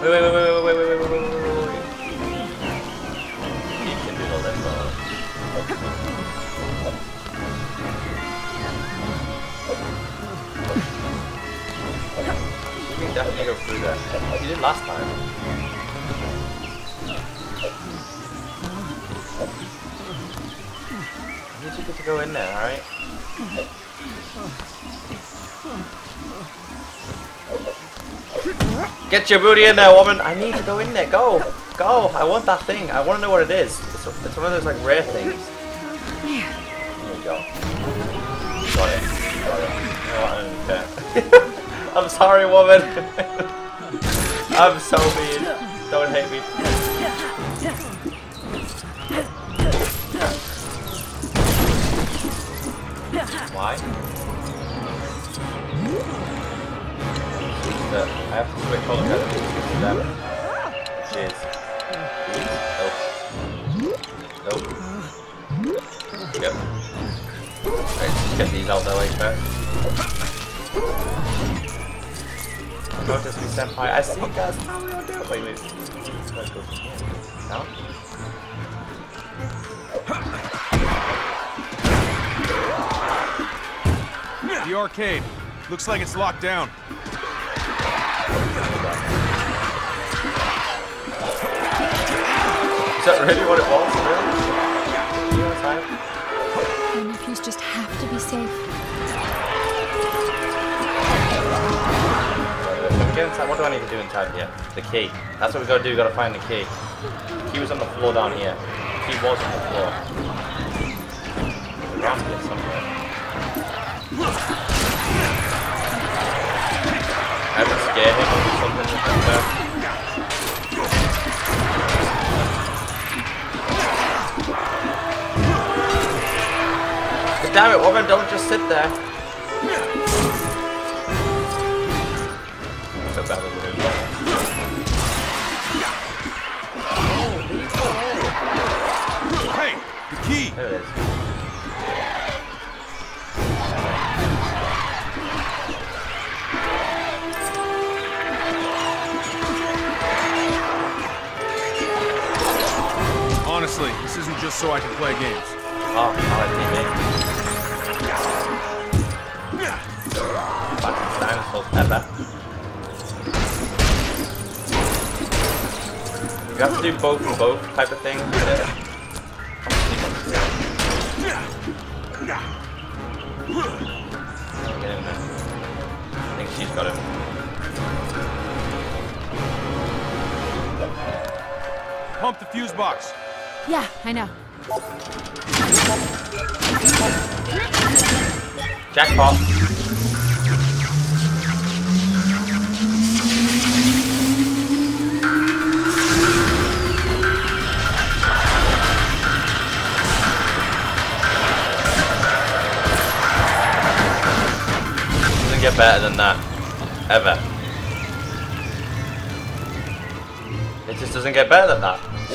[SPEAKER 1] Wait, wait, wait, wait, wait, wait, wait, wait, wait, can definitely go through that. You did last time. I need you to go in there, alright? Get your booty in there, woman! I need to go in there, go! Go! I want that thing, I want to know what it is. It's, it's one of those like rare things. There we go. Got it. Got it. Know I don't care. I'm sorry, woman! I'm so mean. Don't hate me. Why? Uh, I have to switch on, guys. Cheers. Nope. Nope. Yep. Right, get these out the way first. Notice me senpai. I see you guys. How are we gonna do it? Wait, wait. Let's go from here. Down?
[SPEAKER 6] The arcade. Looks like it's locked down.
[SPEAKER 1] Is that really what it was? Really? You know what's happening?
[SPEAKER 5] My nephews just have to be safe.
[SPEAKER 1] Get inside? What do I need to do inside here? The key. That's what we gotta do. We gotta find the key. Key was on the floor down here. Key was on the floor. Around here somewhere. I to scare him or do something like that. Damn it, woman, don't just sit there. tardes.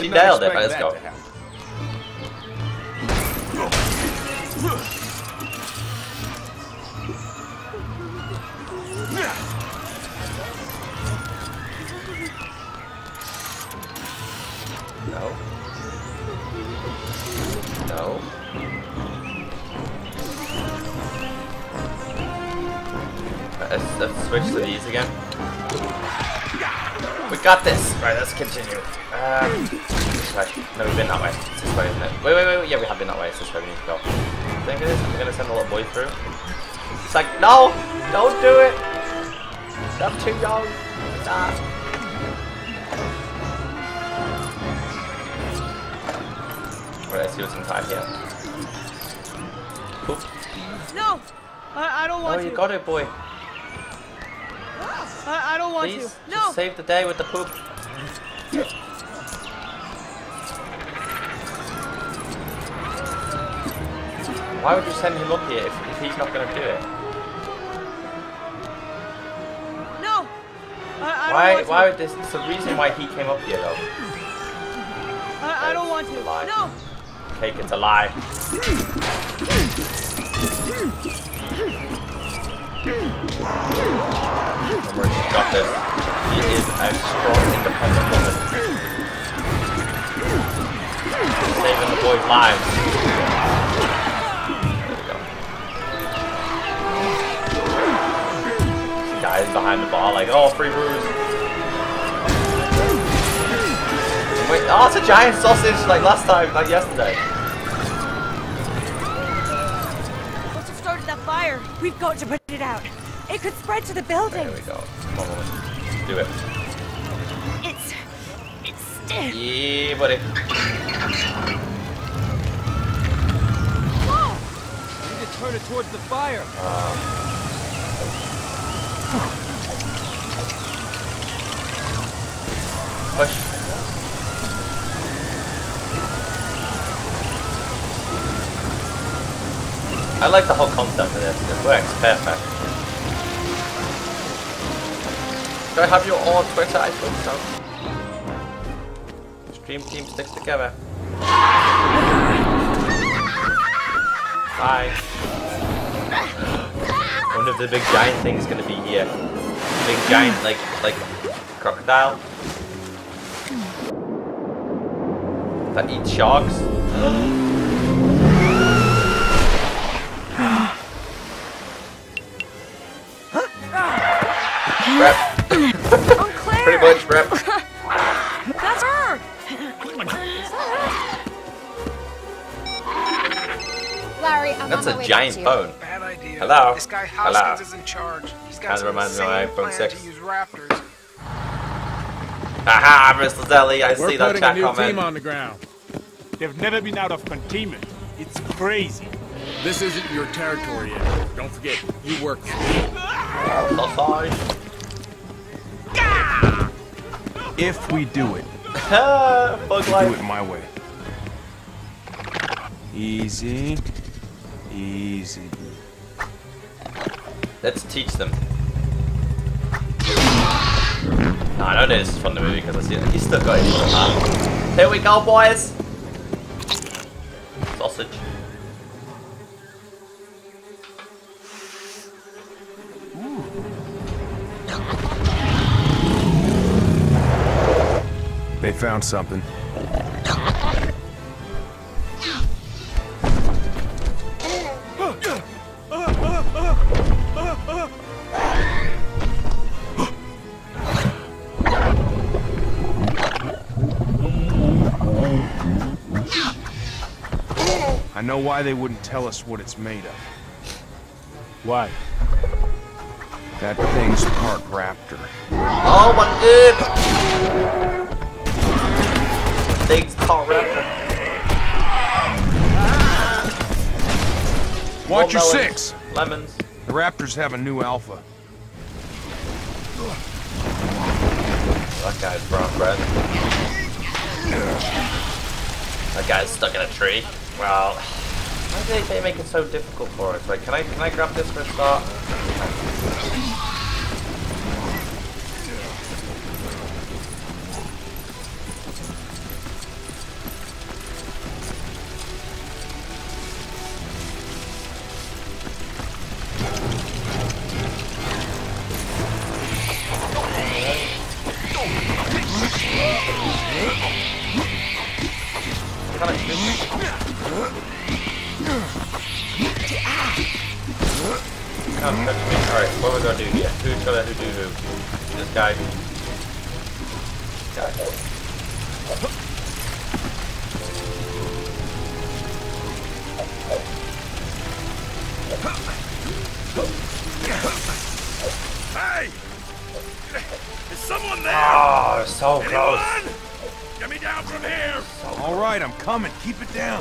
[SPEAKER 1] Dale it. but it's day with the poop. Why would you send him up here if, if he's not going to do it?
[SPEAKER 14] No! I, I
[SPEAKER 1] Why? Why would this? It's the reason why he came up here, though.
[SPEAKER 14] I, I don't want to.
[SPEAKER 1] lie.
[SPEAKER 14] No!
[SPEAKER 1] Cake, it's a she's got this. She is a strong, independent woman. Saving the boys' lives. There we go. She dies behind the bar like, oh, free booze. Wait, oh, it's a giant sausage like last time, like yesterday.
[SPEAKER 4] Must have started that fire. We've got to put it out. It could spread to the building.
[SPEAKER 1] There we go. Come on, woman. Do it.
[SPEAKER 4] It's... it's stiff.
[SPEAKER 1] Yeah, buddy. Whoa!
[SPEAKER 11] need to turn it towards the fire. Ah.
[SPEAKER 1] Push. I like the whole concept of this. It works perfect. Do I have you all on Twitter? I think so. Stream team sticks together. Bye. One of the big giant things is gonna be here. Big giant, like like crocodile that eats sharks. Pretty much, rep.
[SPEAKER 4] That's her!
[SPEAKER 5] Larry, I'm
[SPEAKER 1] That's
[SPEAKER 5] on my
[SPEAKER 1] a
[SPEAKER 5] way
[SPEAKER 1] giant
[SPEAKER 5] to you.
[SPEAKER 1] bone.
[SPEAKER 7] Bad idea.
[SPEAKER 1] Hello.
[SPEAKER 7] This guy
[SPEAKER 1] Hello.
[SPEAKER 7] Is in charge. He's got
[SPEAKER 1] Kinda
[SPEAKER 7] some
[SPEAKER 1] reminds me of
[SPEAKER 7] insane
[SPEAKER 1] iPhone 6.
[SPEAKER 7] to use raptors.
[SPEAKER 1] Haha, Mr. Zelly, I
[SPEAKER 11] We're
[SPEAKER 1] see that
[SPEAKER 11] putting
[SPEAKER 1] chat
[SPEAKER 11] a new
[SPEAKER 1] comment.
[SPEAKER 11] team on the ground.
[SPEAKER 8] They've never been out of containment. It's crazy.
[SPEAKER 6] This isn't your territory yet. Don't forget, you work for me. If we do it,
[SPEAKER 1] Bug
[SPEAKER 6] do
[SPEAKER 1] life.
[SPEAKER 6] it my way. Easy. Easy.
[SPEAKER 1] Let's teach them. No, I know this is from the movie because I see it. He's still little ah. hand. Here we go, boys. Sausage.
[SPEAKER 6] Found something. I know why they wouldn't tell us what it's made of.
[SPEAKER 8] Why?
[SPEAKER 6] That thing's part raptor.
[SPEAKER 1] Oh my god! Called raptor.
[SPEAKER 6] Watch your six!
[SPEAKER 1] Lemons.
[SPEAKER 6] The raptors have a new alpha.
[SPEAKER 1] That guy's brown bread. That guy's stuck in a tree. Well, why do they, they make it so difficult for us? Like, can I can I grab this for a start? Guy.
[SPEAKER 8] Hey! Is someone there?
[SPEAKER 1] Oh, so close.
[SPEAKER 8] Get me down from here!
[SPEAKER 6] All right, I'm coming. Keep it down.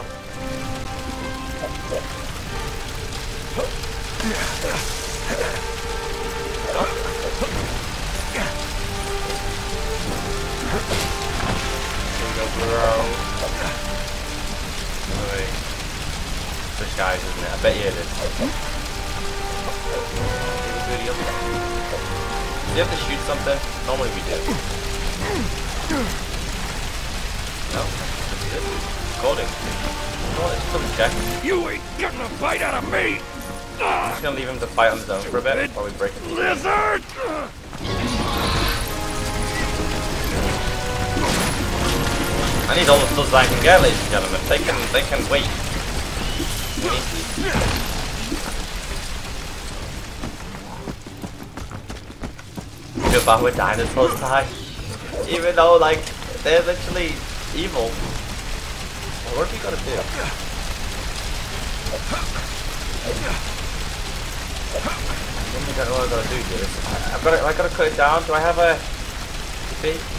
[SPEAKER 1] Fight on his own for a bit while we break it.
[SPEAKER 8] Lizard!
[SPEAKER 1] I need all the studs I can get, ladies and gentlemen. They can, they can wait. We need to- Feel bad when dinosaurs die. Even though, like, they're literally evil. What have you got to do? You got, what have I got to do here? I- I've got to, I got to cut it down. Do I have a... See?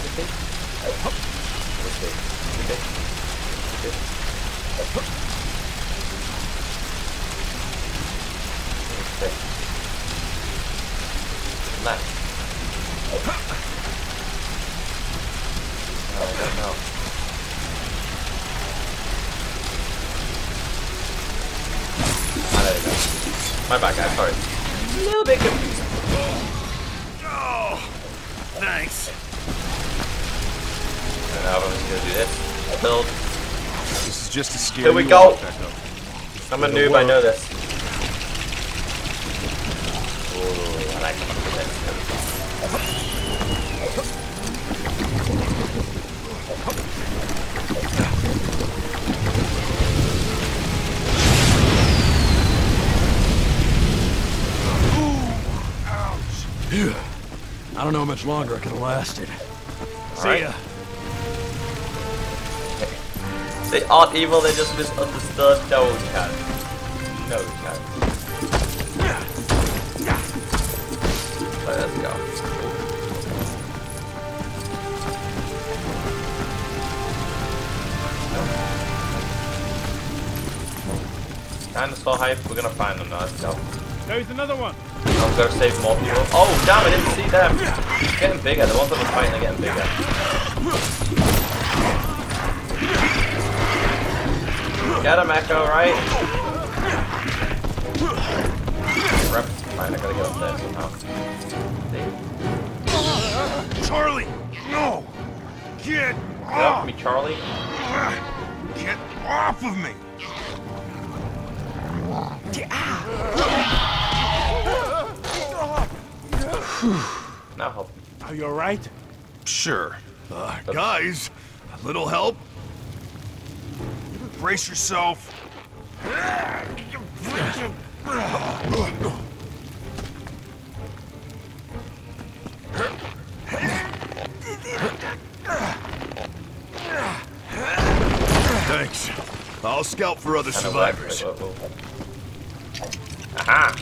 [SPEAKER 1] Here we go. I'm a noob, I know this. Ooh, I like.
[SPEAKER 11] Phew. I don't know how much longer I could have lasted.
[SPEAKER 1] See ya. Aren't evil, they just misunderstood. No, cat. No, cat. Right, let's go. Dinosaur hype, we're gonna find them now, let's go.
[SPEAKER 11] There's another one.
[SPEAKER 1] I'm gonna save more people. Oh, damn, I didn't see them. It's getting bigger, the ones that were fighting are getting bigger. Get him, Echo, right? Rep. Fine, I gotta get up there somehow. See?
[SPEAKER 8] Charlie! No! Get
[SPEAKER 1] Get
[SPEAKER 8] off!
[SPEAKER 1] off me, Charlie.
[SPEAKER 8] Get off of me!
[SPEAKER 1] Now help.
[SPEAKER 8] Are you alright?
[SPEAKER 6] Sure.
[SPEAKER 8] Uh, guys, a little help? Brace yourself. Thanks. I'll scout for other survivors.
[SPEAKER 1] Wait, whoa, whoa. Aha!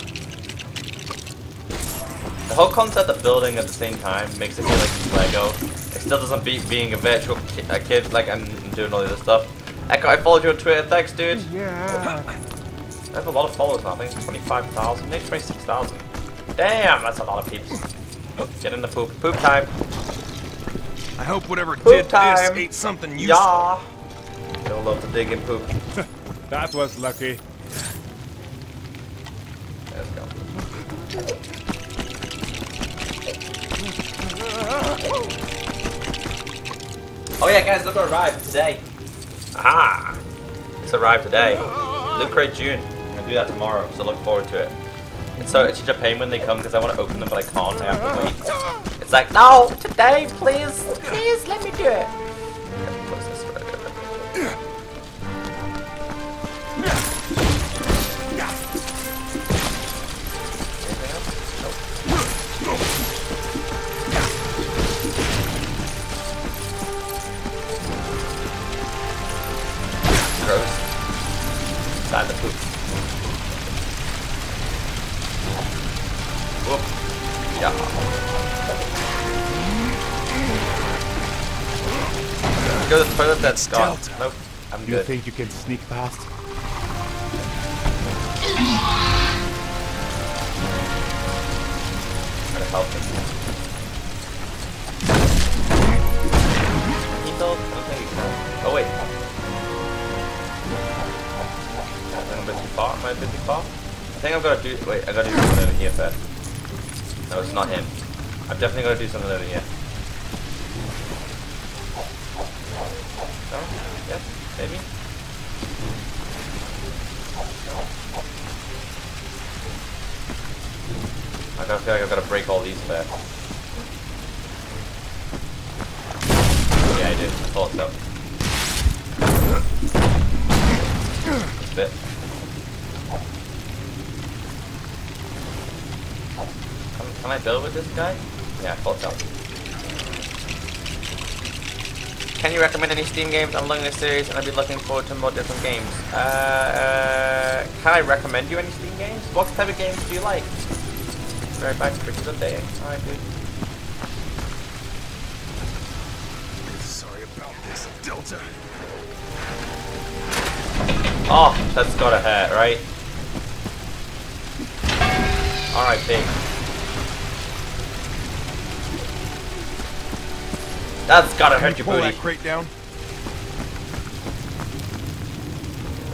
[SPEAKER 1] The whole concept of building at the same time makes it feel like it's Lego. It still doesn't beat being a virtual ki a kid, like, I'm doing all the other stuff. Ecko, I followed you on Twitter. Thanks, dude.
[SPEAKER 10] Yeah.
[SPEAKER 1] I have a lot of followers now. I think it's 25,000, maybe 26,000. Damn, that's a lot of people. Get in the poop. Poop time.
[SPEAKER 6] I hope whatever
[SPEAKER 1] Poop
[SPEAKER 6] did
[SPEAKER 1] time.
[SPEAKER 6] this ate something useful.
[SPEAKER 1] Yeah. You'll love to dig in poop.
[SPEAKER 11] That was lucky.
[SPEAKER 1] Let's go. Oh yeah, guys, look what arrived today. Aha! It's arrived today. Crate June. I'm gonna do that tomorrow, so look forward to it. It's so it's such a pain when they come because I want to open them, but I can't. I have to wait. It's like, no, today, please, please, let me do it. inside the poop. Whoop. Yeah. Go to the toilet.
[SPEAKER 15] Delta.
[SPEAKER 1] Nope. I'm
[SPEAKER 15] you
[SPEAKER 1] good.
[SPEAKER 15] You think you can sneak past?
[SPEAKER 1] Try to help him. Oh wait. I'm bit far. Am I bit far? I think I've got to do. Wait, I got to do something over here first. No, it's not him. I've definitely got to do something over here. Oh, no? Yes? Maybe? I gotta feel like I've got to break all these first. Yeah, I did. I thought so. A Can, can I build with this guy? Yeah, I thought so. Can you recommend any Steam games? I'm loving this series and I've be looking forward to more different games. Uh, uh, can I recommend you any Steam games? What type of games do you like? Very back to pictures updating. Alright, dude.
[SPEAKER 6] Sorry about this, Delta.
[SPEAKER 1] Oh, that's gotta hurt, right? Alright, big. That's gotta hurt
[SPEAKER 6] you
[SPEAKER 1] your
[SPEAKER 6] pull
[SPEAKER 1] booty.
[SPEAKER 6] that crate down?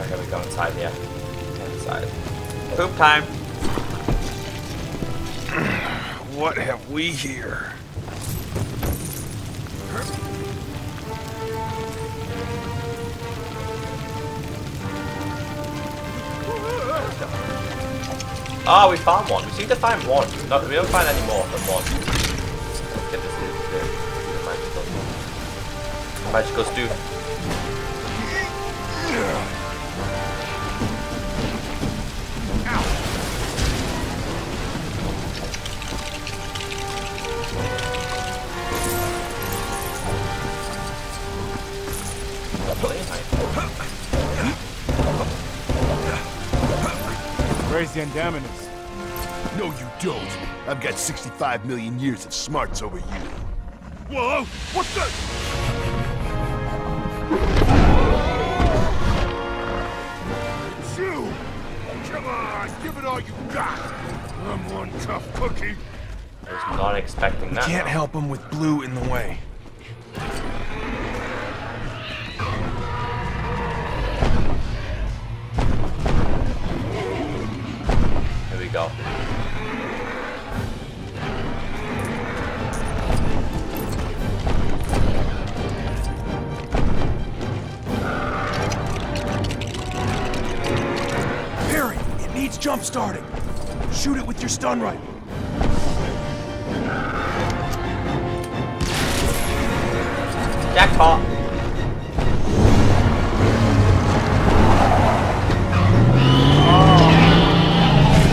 [SPEAKER 1] Okay, we go inside here. Inside. Poop time.
[SPEAKER 6] What have we here?
[SPEAKER 1] Oh, we found one. We seem to find one. No, we don't find any more than one. Magical stew.
[SPEAKER 15] Where's the Indominus?
[SPEAKER 6] No, you don't. I've got 65 million years of smarts over you. Whoa! What's the? On, give it all you got! I'm one tough cookie.
[SPEAKER 1] I was not expecting that.
[SPEAKER 6] Can't
[SPEAKER 1] no.
[SPEAKER 6] help him with Blue in the way.
[SPEAKER 1] Here we go.
[SPEAKER 6] It needs jump starting. Shoot it with your stun rifle.
[SPEAKER 1] Jackpot.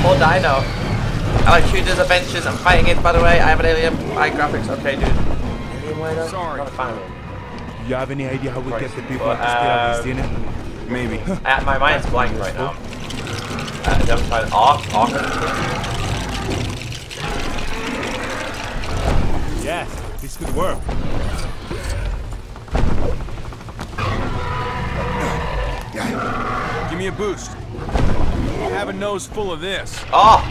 [SPEAKER 1] Poor Dino. I like shooters, adventures, and fighting it, by the way. I have an alien eye graphics. Okay, dude. Alienware, Sorry. Not a fan of it.
[SPEAKER 15] You have any idea how we
[SPEAKER 1] Right.
[SPEAKER 15] get the people
[SPEAKER 1] Well,
[SPEAKER 15] up the stair
[SPEAKER 1] um,
[SPEAKER 15] this in it? Maybe.
[SPEAKER 1] My mind's blank right now. Uh, I'm trying arc, arc.
[SPEAKER 15] Yes, this could work.
[SPEAKER 6] Give me a boost. I have a nose full of this.
[SPEAKER 1] Oh!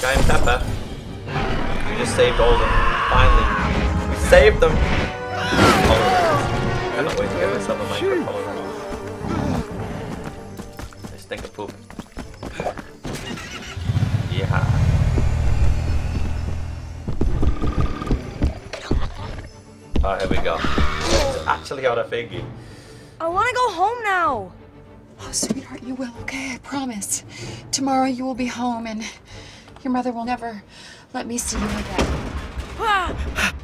[SPEAKER 1] Giant pepper. We just saved all of them. Finally. We saved them! Oh, I cannot wait to get myself a microphone. I stink of poop. Yeah. Oh, here we go. It's actually on a thingy.
[SPEAKER 4] I want to go home now.
[SPEAKER 5] Oh, sweetheart, you will, okay? I promise. Tomorrow you will be home and your mother will never let me see you again.
[SPEAKER 4] Ah!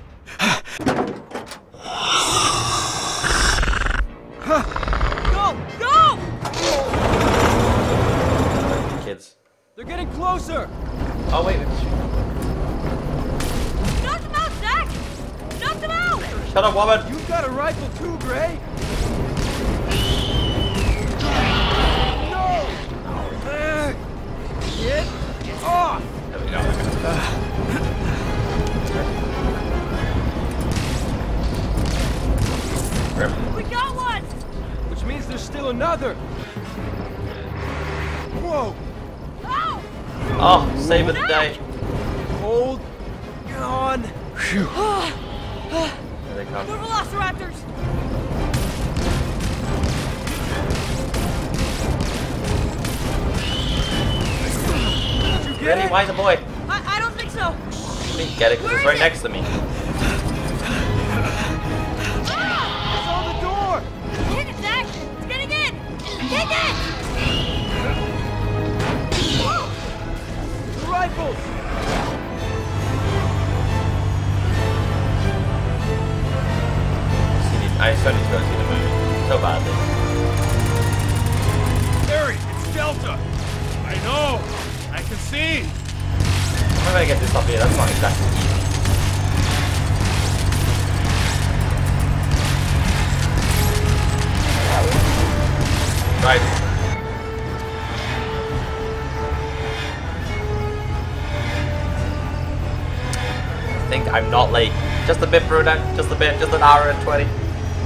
[SPEAKER 1] Hour and 20.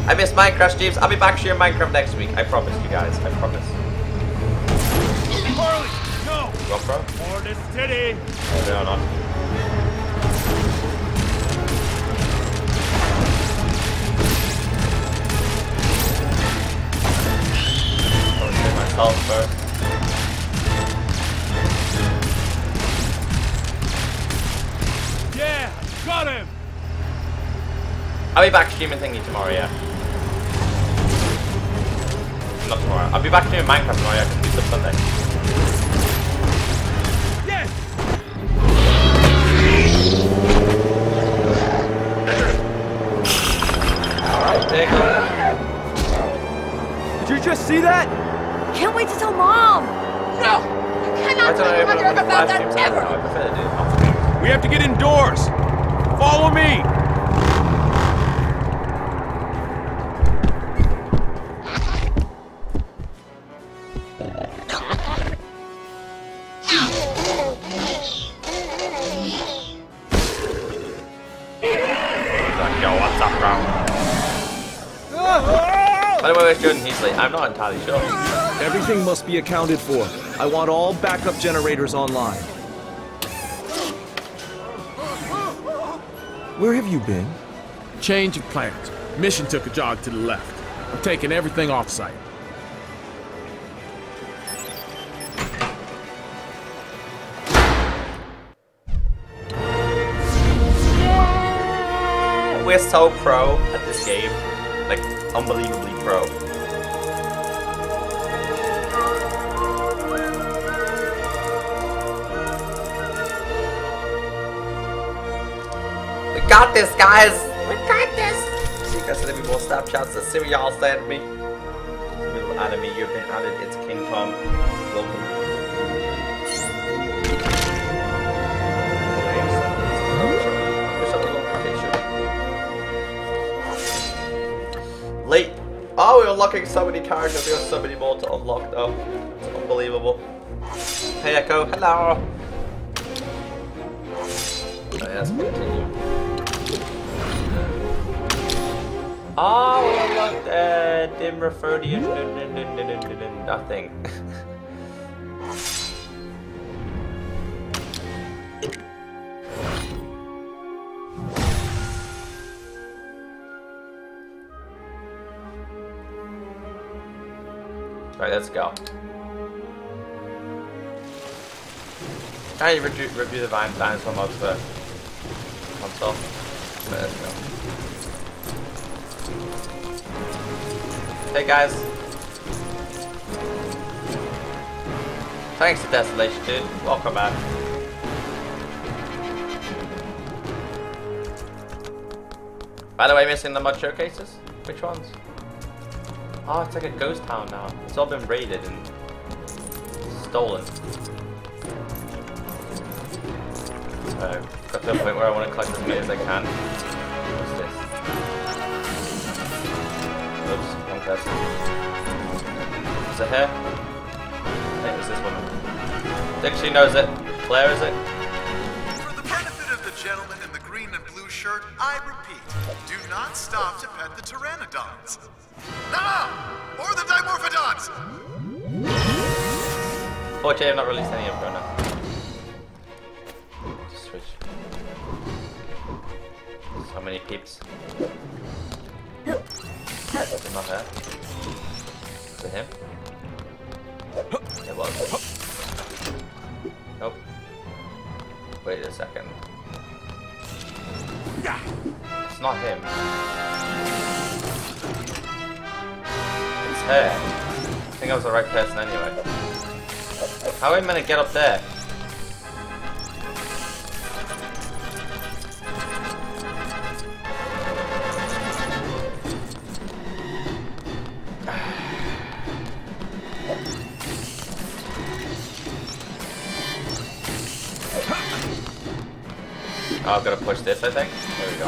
[SPEAKER 1] I miss Minecraft streams. I'll be back to your Minecraft next week. I promise you guys. I promise.
[SPEAKER 15] Harley, no.
[SPEAKER 1] GoPro?
[SPEAKER 15] More this city.
[SPEAKER 1] Oh, no, not. Streaming thingy tomorrow, yeah. Not tomorrow. I'll be back streaming Minecraft tomorrow, yeah, because it's Sunday.
[SPEAKER 15] Yes.
[SPEAKER 1] Alright, there you go.
[SPEAKER 14] Did you just see that?
[SPEAKER 4] Can't wait to tell Mom!
[SPEAKER 5] No!
[SPEAKER 1] I
[SPEAKER 5] Cannot tell
[SPEAKER 1] know
[SPEAKER 5] your
[SPEAKER 1] if
[SPEAKER 5] mother about that
[SPEAKER 1] stream tomorrow.
[SPEAKER 5] ever!
[SPEAKER 1] I prefer to do it.
[SPEAKER 15] We have to get indoors. Follow me.
[SPEAKER 1] Where's Jordan Heasley? I'm not entirely sure.
[SPEAKER 16] Everything must be accounted for. I want all backup generators online. Where have you been?
[SPEAKER 11] Change of plans. Mission took a jog to the left. I'm taking everything off site.
[SPEAKER 1] We're so pro at this game. Like, unbelievably pro. Got this, guys! We got this! See, you guys sending me more Snapchats. The Siri y'all sent me. Little anime, you've been added. It's King Tom. Welcome. Late. Oh, we're unlocking so many characters. We have so many more to unlock, though. It's unbelievable. Hey, Echo. Hello. Oh, yes, Oh, we unlocked uh, Dimorphodon. Nothing. Alright, let's go. Can you review, review the Vine mods for console? Let's go. Hey guys. Thanks to Desolation, dude. Welcome back. By the way, missing the mod showcases? Which ones? Oh, it's like a ghost town now. It's all been raided and stolen. So, got to the point where I want to collect as many as I can. Person. Is it here? I think it was this one. Dixie knows it. Claire, is it?
[SPEAKER 17] For the benefit of the gentleman in the green and blue shirt, I repeat, do not stop to pet the pteranodons. No! Or the dimorphodons!
[SPEAKER 1] Fortunately, I've not released any info now. Switch. So many peeps. It not there? Was him? It was. Nope. Wait a second. It's not him. It's her. I think I was the right person anyway. How am I gonna get up there? Oh, I've got to push this, I think. There we go.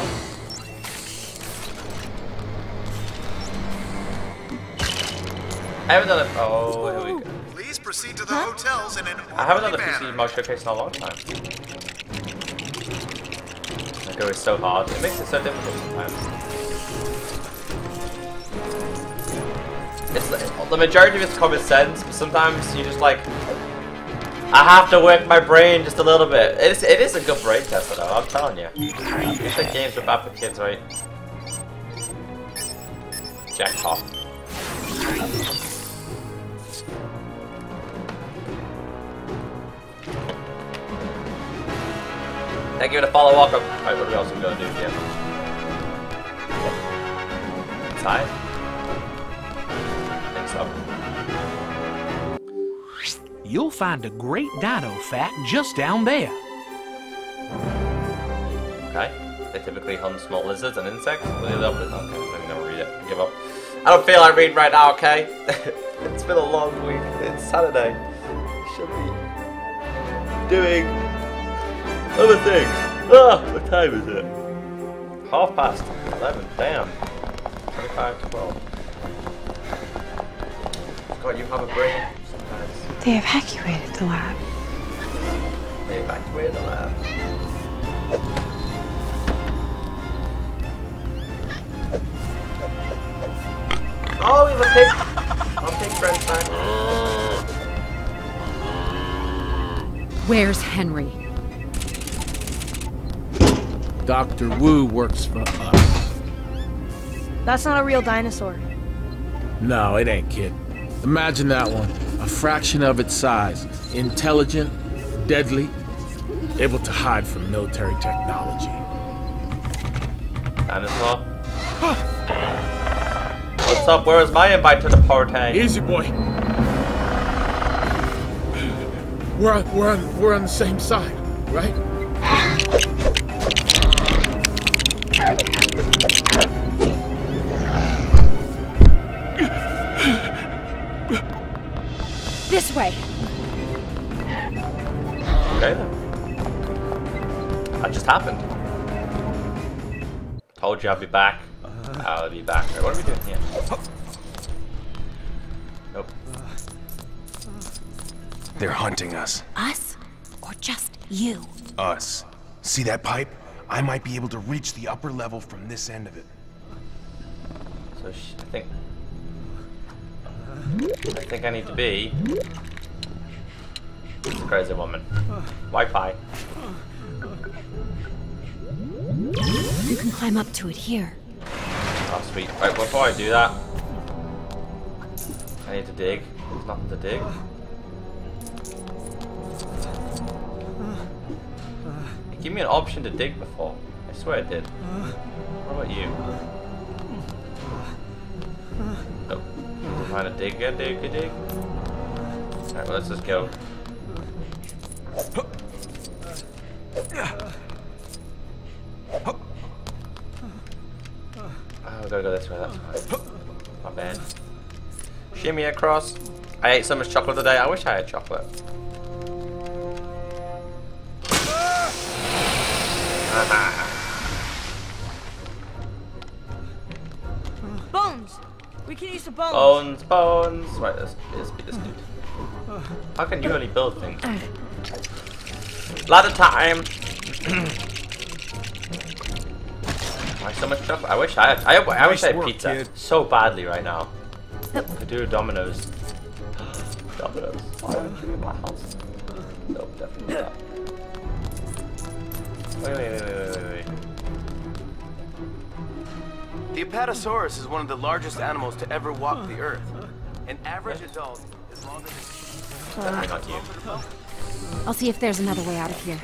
[SPEAKER 1] I have another. Oh, here we go.
[SPEAKER 17] Please proceed to the hotels in an
[SPEAKER 1] I the
[SPEAKER 17] orderly
[SPEAKER 1] PC mod showcase in a long time. It was so hard. It makes it so difficult sometimes. It's the, the majority of it's common sense, but sometimes you just like. I have to work my brain just a little bit. It is, it is a good brain tester though, I'm telling you. I wish games bad for kids, right? Jackpot. Thank you for the follow welcome. Alright, what are we also gonna do here? Inside?
[SPEAKER 3] You'll find a great dino fact just down there.
[SPEAKER 1] Okay. They typically hunt small lizards and insects. Will love it? Okay, let me never read it. Give up. I don't feel like reading right now, okay? it's been a long week. It's Saturday. Should be doing other things. Ah, what time is it? Half past 11. Damn. 25 to 12. God, you have a brain.
[SPEAKER 5] They evacuated the lab.
[SPEAKER 1] They evacuated the lab. Oh, we have a pig. I'll take French back.
[SPEAKER 18] Where's Henry?
[SPEAKER 19] Dr. Wu works for us.
[SPEAKER 4] That's not a real dinosaur.
[SPEAKER 19] No, it ain't, kid. Imagine that one. A fraction of its size. Intelligent, deadly, able to hide from military technology.
[SPEAKER 1] Dinosaur. What's up? Where is my invite to the party?
[SPEAKER 19] Easy, boy. We're on, we're on, we're on the same side, right?
[SPEAKER 1] I'll be back. I'll be back. Wait, what are we doing here? Nope.
[SPEAKER 6] They're hunting us.
[SPEAKER 18] Us? Or just you?
[SPEAKER 6] Us. See that pipe? I might be able to reach the upper level from this end of it.
[SPEAKER 1] So sh I think. I think I need to be. Crazy woman. Wi-Fi.
[SPEAKER 18] You can climb up to it here.
[SPEAKER 1] Oh sweet. Right, before I do that, I need to dig. There's nothing to dig. It gave me an option to dig before. I swear it did. What about you? Nope. To find a dig, dig, a dig. Alright, well, let's just go. Gotta go this way, that's fine. Not bad. Shimmy across. I ate so much chocolate today, I wish I had chocolate.
[SPEAKER 4] Bones. We can use the bones.
[SPEAKER 1] Bones, bones. Right, let's, let's beat this dude. How can you only build things? Lot of time. Why so much chocolate? I wish I had. I, I wish I had
[SPEAKER 20] work,
[SPEAKER 1] pizza
[SPEAKER 20] kid.
[SPEAKER 1] so badly right now. Could do Domino's. Domino's. Why don't you in my house? Nope, definitely not. Wait, wait, wait, wait, wait, wait, wait.
[SPEAKER 2] The Apatosaurus is one of the largest animals to ever walk the Earth. An average adult is longer than...
[SPEAKER 1] Uh, I got you.
[SPEAKER 5] I'll see if there's another way out of here.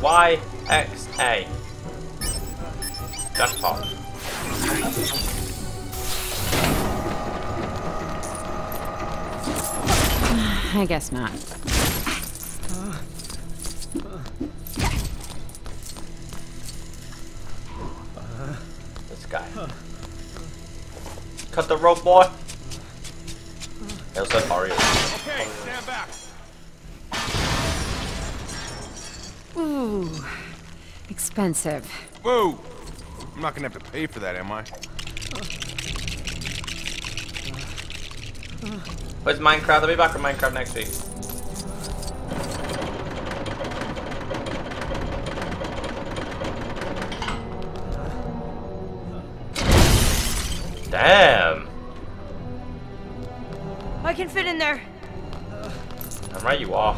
[SPEAKER 1] Y X A. Jackpot.
[SPEAKER 5] I guess not.
[SPEAKER 1] This guy. Cut the rope, boy. They also have Oreo.
[SPEAKER 21] Okay, stand back.
[SPEAKER 5] Ooh, expensive.
[SPEAKER 6] Whoa! I'm not gonna have to pay for that, am I?
[SPEAKER 1] Where's Minecraft? I'll be back with Minecraft next week. Damn.
[SPEAKER 4] I can fit in there.
[SPEAKER 1] I'm right, you are.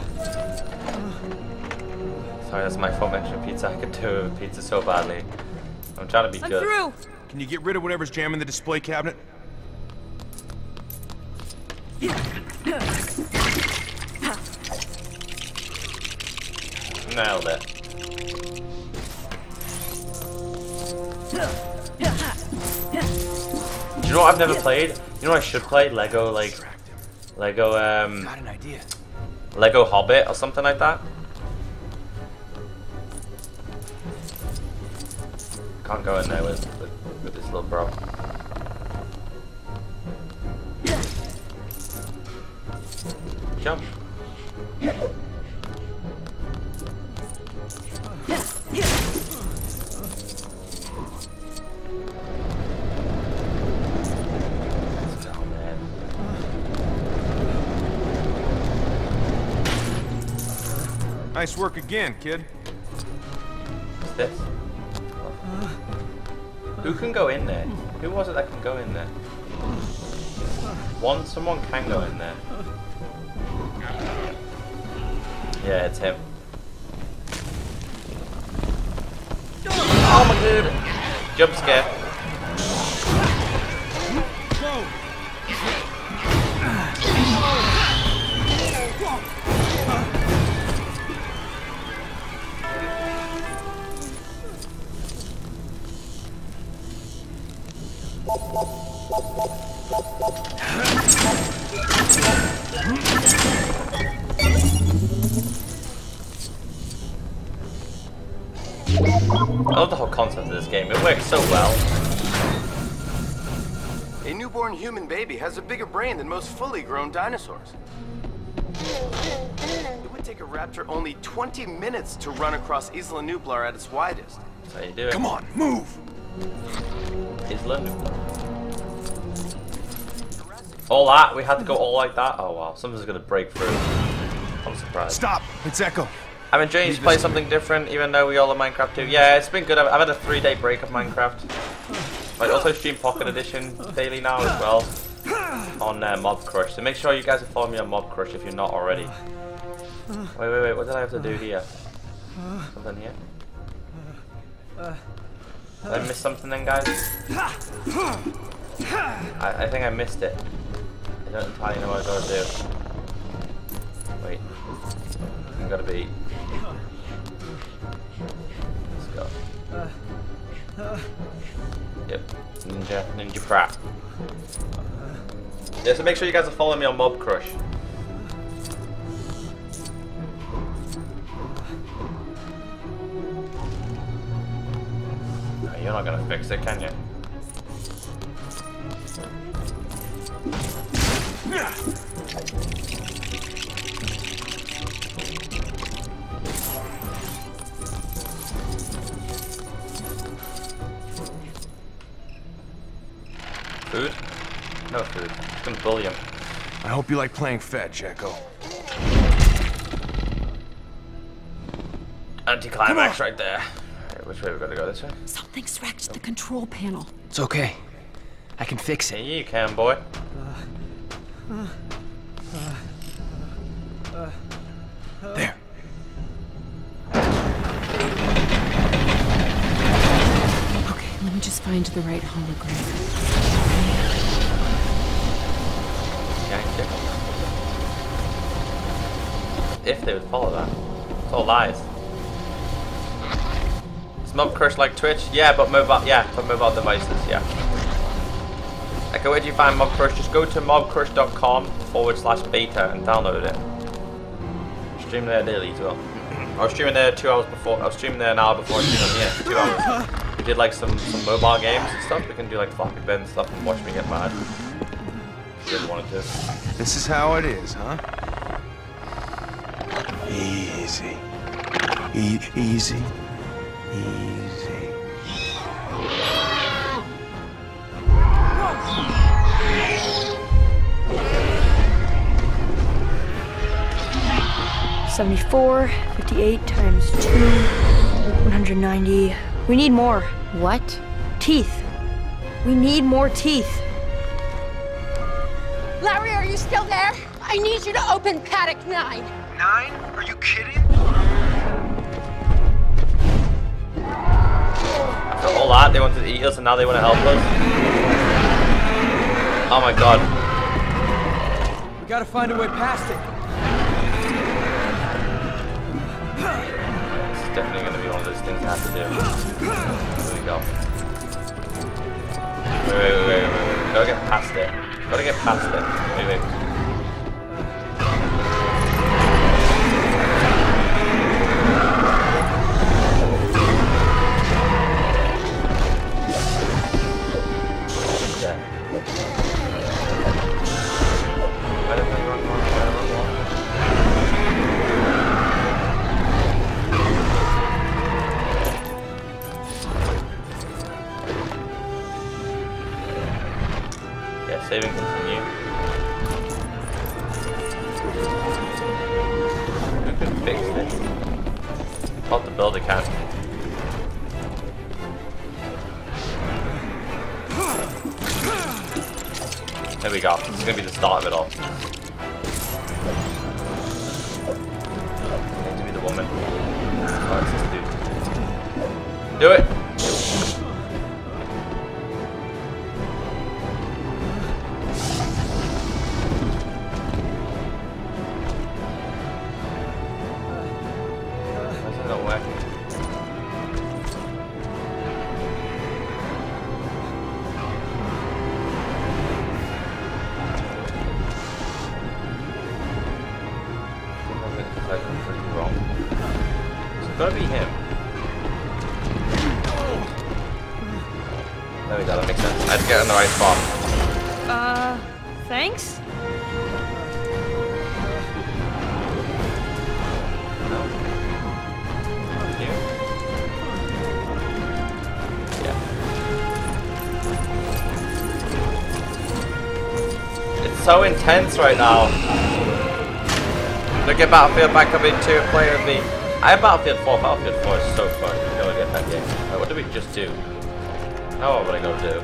[SPEAKER 1] Sorry, that's my fault mentioning pizza. I could do pizza so badly. I'm trying to be
[SPEAKER 4] I'm
[SPEAKER 1] good.
[SPEAKER 4] through.
[SPEAKER 6] Can you get rid of whatever's jamming the display cabinet?
[SPEAKER 1] Nailed it. Do you know what I've never played? You know what I should play? Lego, like, Lego, um,
[SPEAKER 22] Got an idea.
[SPEAKER 1] Lego Hobbit or something like that. Can't go in there with, with, with this little bro. Jump.
[SPEAKER 6] Nice work again, kid.
[SPEAKER 1] What's this? Who can go in there? Who was it that can go in there? One, someone can go in there. Yeah, it's him. Oh my god! Jump scare.
[SPEAKER 2] Has a bigger brain than most fully grown dinosaurs. It would take a raptor only 20 minutes to run across Isla Nublar at its widest.
[SPEAKER 1] That's how you do it.
[SPEAKER 6] Come on, move!
[SPEAKER 1] Isla Nublar. All that? We had to go all like that? Oh wow, something's gonna break through. I'm surprised.
[SPEAKER 6] Stop! It's Echo.
[SPEAKER 1] I'm enjoying to play something different, even though we all love Minecraft too. Yeah, it's been good. I've, I've had a three day break of Minecraft. I also stream Pocket Edition daily now as well on uh, Mobcrush. So make sure you guys are following me on Mobcrush if you're not already. Wait, wait, wait. What did I have to do here? Something here? Did I miss something then, guys? I, I think I missed it. I don't entirely know what I gotta do. Wait. I gotta be. Let's go. Yep. Ninja, Ninja Prat. Yeah, so make sure you guys are following me on Mobcrush. No, you're not gonna fix it, can you? Food? No food. It's gonna bully him.
[SPEAKER 6] I hope you like playing fetch, Echo.
[SPEAKER 1] Anticlimax right there. which way we gotta go? This way?
[SPEAKER 18] Something's wrecked the control panel.
[SPEAKER 2] It's okay. I can fix it.
[SPEAKER 1] Yeah, you can, boy.
[SPEAKER 2] There.
[SPEAKER 18] Okay, let me just find the right hologram.
[SPEAKER 1] Yanked it. If they would follow that. It's all lies. Is Mobcrush like Twitch? Yeah, but mobile yeah, but mobile devices, yeah. Okay, where do you find Mobcrush? Just go to mobcrush.com forward slash beta and download it. Stream there daily as well. I was streaming there two hours before. I was streaming there an hour before here two hours. We did like some, some mobile games and stuff. We can do like Flappy Bird and stuff and watch me get mad. If you really wanted to.
[SPEAKER 23] This is how it is, huh? Easy. E easy. Easy.
[SPEAKER 24] Seventy-four, fifty-eight times two, one hundred ninety. We need more.
[SPEAKER 18] What?
[SPEAKER 24] Teeth. We need more teeth.
[SPEAKER 5] Lowery, are you still there? I need you to open paddock nine.
[SPEAKER 7] Nine? Are you kidding?
[SPEAKER 1] After all that, they wanted to eat us and now they want to help us. Oh my god.
[SPEAKER 14] We gotta find a way past it.
[SPEAKER 1] This is definitely going to be one of those things I have to do. Here we go. Wait, wait, wait, wait, wait, wait. Gotta get past it. Gotta get past it. Wait, wait. Start of it all. So intense right now. Look at Battlefield back up into a player of the. I have Battlefield 4. Battlefield 4 is so fun. You gotta get that game. Right, what did we just do? Now what would I going to do?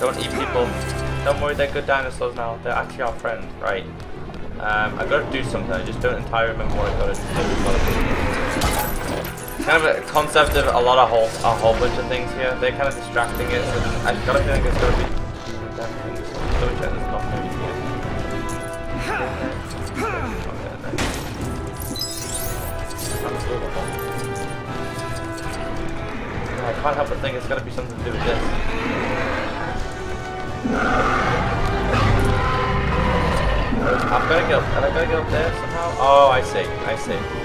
[SPEAKER 1] Don't eat people. Don't worry, they're good dinosaurs now. They're actually our friends, right? Um, I gotta do something. I just don't entirely remember what I've gotta do. Kind of a concept of a lot of whole, a whole bunch of things here. They're kind of distracting it. So I got a feeling it's gonna be. Check nothing here. I can't help but think it's gonna be something to do with this. I'm gonna go. Am I gonna go up there somehow? Oh, I see. I see.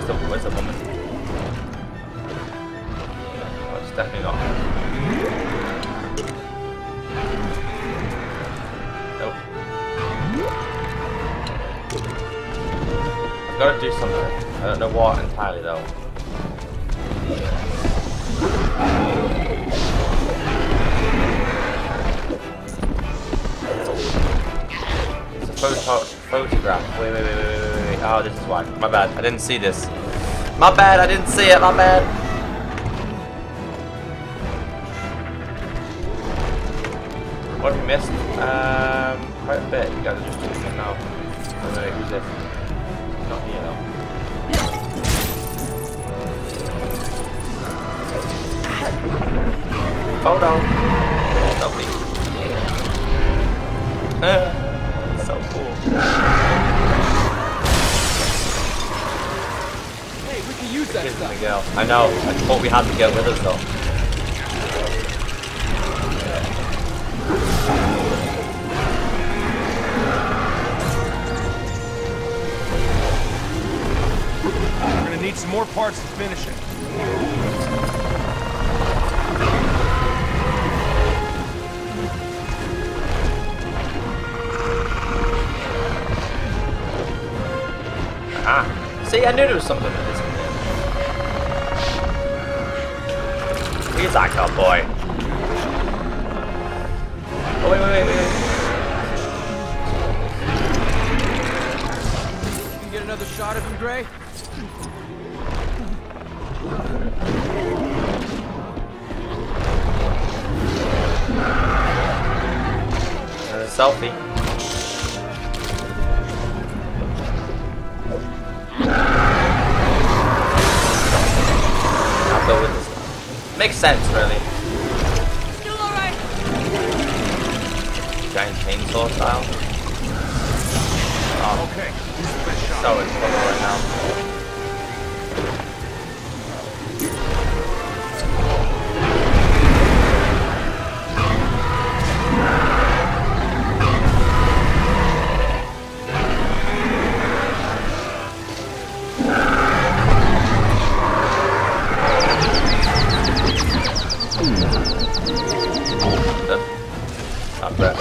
[SPEAKER 1] Where's the Where's the woman? Oh, it's definitely not. Nope. I've got to do something. I don't know what entirely though. It's a photo photograph. Wait, wait, wait, wait, wait. Oh, this is why. My bad. I didn't see this. My bad. I didn't see it. My bad. What have we missed? Um, quite a bit. You guys are just it now. Wait, wait, who's this? Not here though. Photo. Lovely. so Miguel. I know. I thought we had to go with us though.
[SPEAKER 15] We're gonna need some more parts to finish it.
[SPEAKER 1] Ah. See, I knew there was something He's that cowboy. Oh, wait, wait, wait, wait.
[SPEAKER 14] You can get another shot of him, Gray?
[SPEAKER 1] Another selfie. Makes sense, really.
[SPEAKER 4] Still alright.
[SPEAKER 1] Giant chainsaw style. Oh,
[SPEAKER 15] Okay, who's the best shot?
[SPEAKER 1] so in trouble right now. Hmm. Not bad.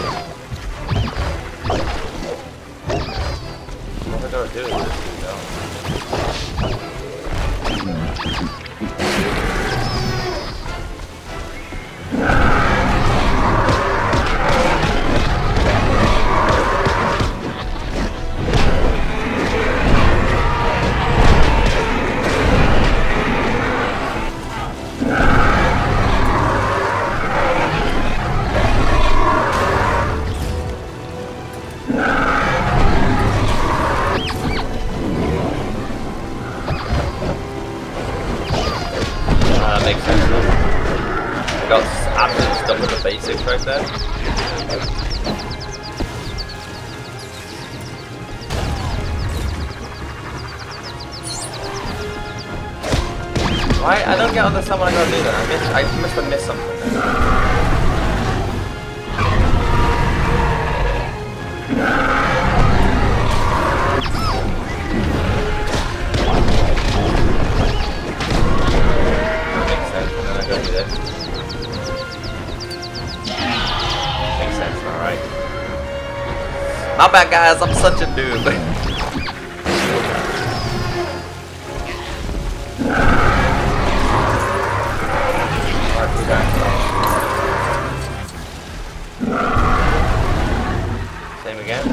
[SPEAKER 1] What I gotta do Guys. I'm such a noob. Same again.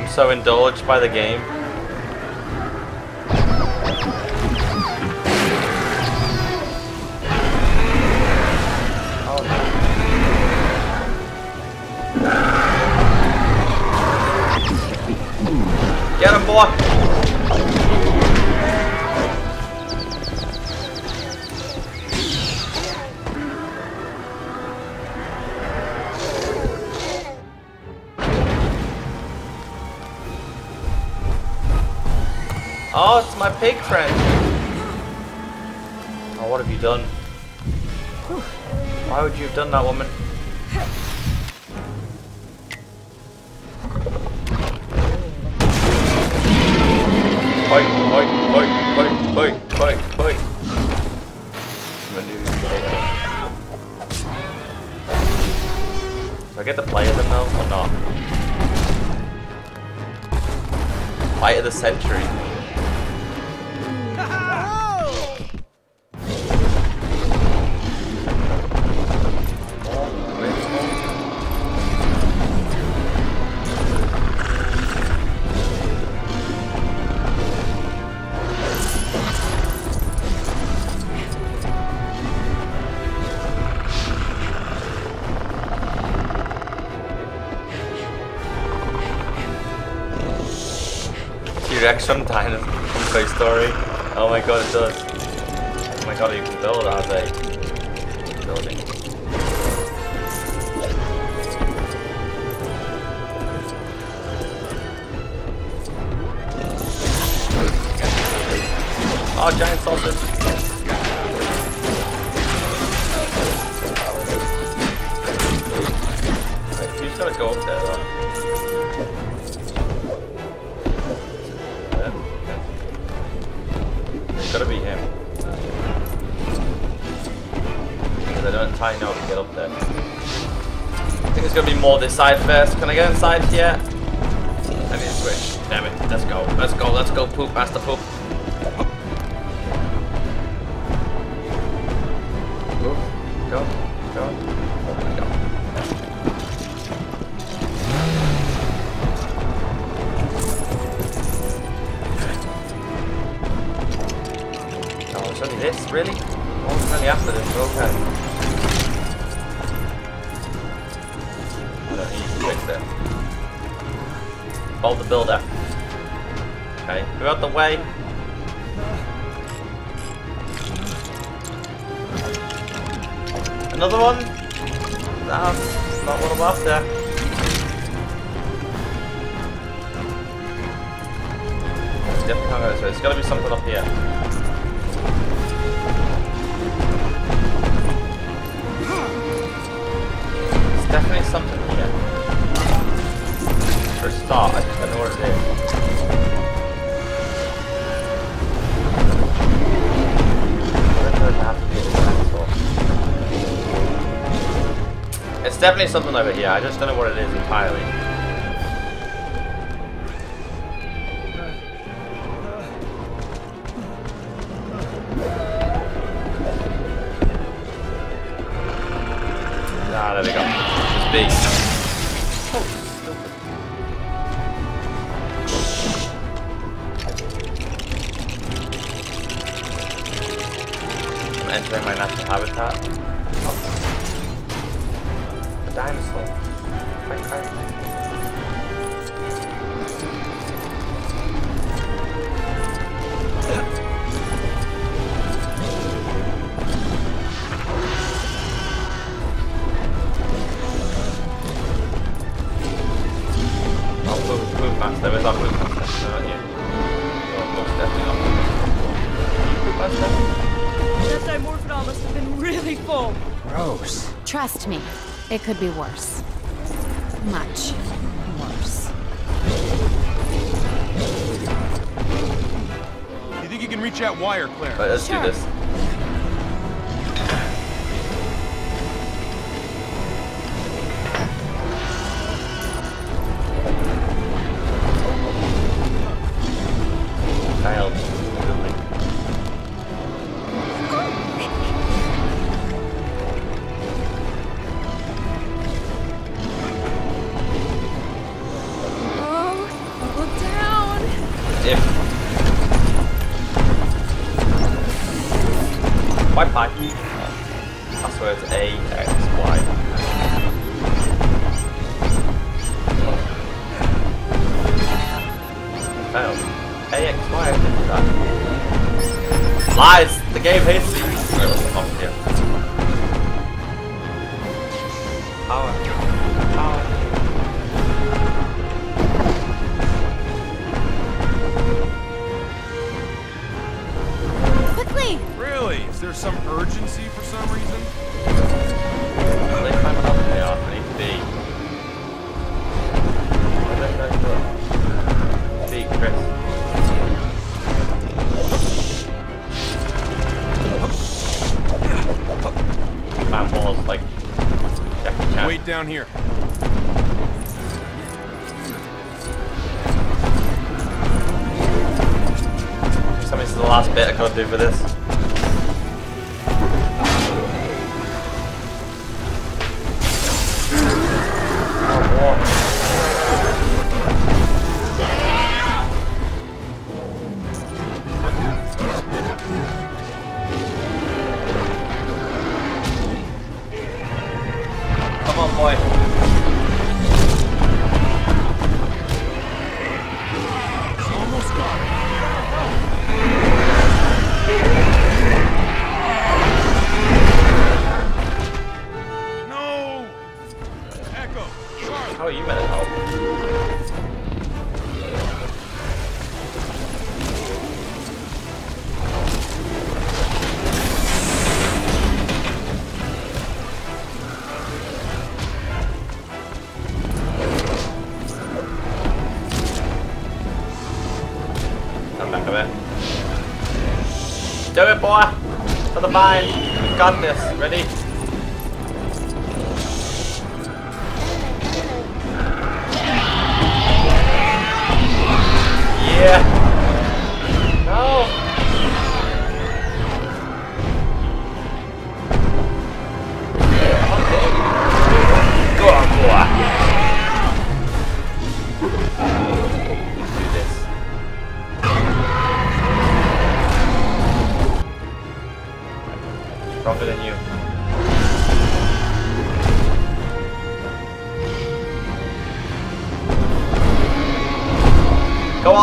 [SPEAKER 1] I'm so indulged by the game. killing that woman. Fight, fight, fight, fight, fight, fight, fight. Do I get to play them though, or not? Fight of the century. Spectrum Dino from Toy Story. Oh my god, it does. Oh my god, you can build, are they? Building. Oh, giant sausage! inside first. Can I go inside yet? I need to switch. Damn it. Let's go. Let's go. Let's go poop master the poop. something
[SPEAKER 10] I've
[SPEAKER 18] Trust me, it could be worse. Much worse.
[SPEAKER 11] You think you can reach that wire, Claire?
[SPEAKER 1] Right, let's sure. do this.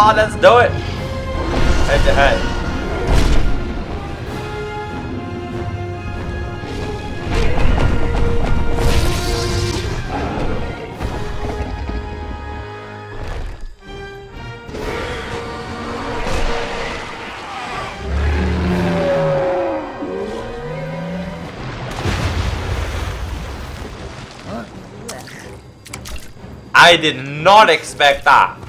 [SPEAKER 1] On, let's do it. Head to head. I did not expect that.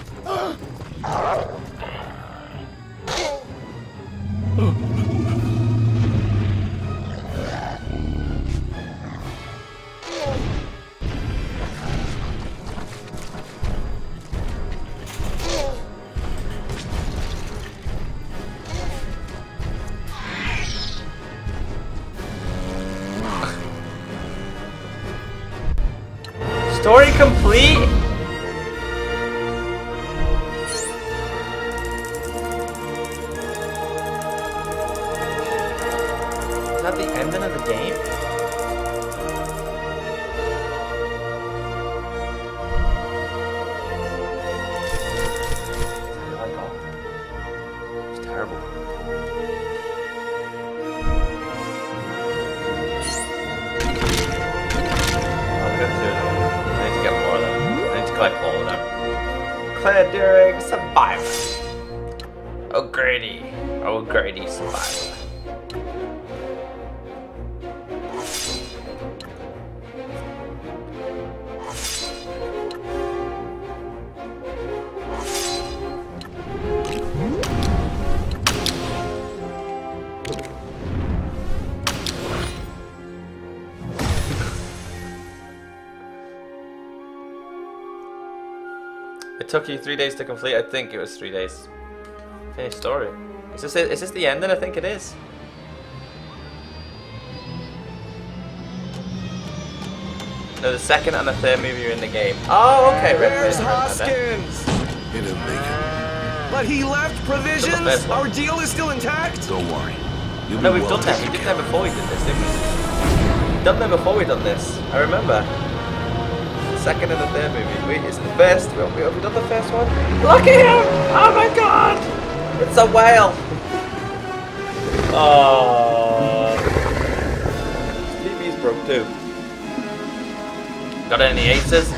[SPEAKER 1] Took you three days to complete. I think it was three days. Finished story. Is this it? Is this the ending? I think it is. No, the second and the third movie are in the game. Oh, okay. Rip
[SPEAKER 16] Where's. Hoskins?
[SPEAKER 23] He didn't make it.
[SPEAKER 16] But he left provisions? Our deal is still intact?
[SPEAKER 23] Don't worry. You'll
[SPEAKER 1] No, we've
[SPEAKER 23] well
[SPEAKER 1] done that. We did that before we did this, didn't we? We've done that before we done this. I remember. The second and the third movie. Wait, is it the first? Have we, have we done the first one? Look at him! Oh my god! It's a whale! Oh. TV's broke too. Got any aces?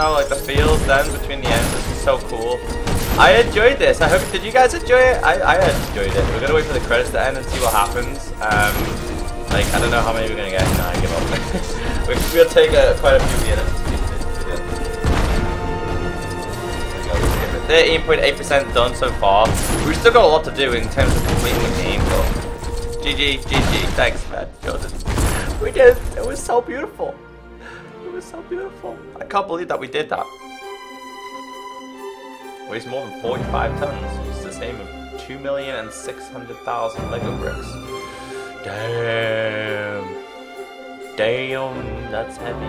[SPEAKER 1] Though, like the feels then between the ends, this is so cool. I enjoyed this, I hope, did you guys enjoy it? I, I enjoyed it. We're gonna wait for the credits to end and see what happens. Um, like, I don't know how many we're gonna get, no, I give up. we'll take a, quite a few minutes. 13.8% done so far. We've still got a lot to do in terms of completing the game, but GG, GG, thanks man, Jordan. We did, it was so beautiful. Can't believe that we did that. Weighs more than 45 tons. It's the same of 2,600,000 Lego bricks. Damn. Damn, that's heavy.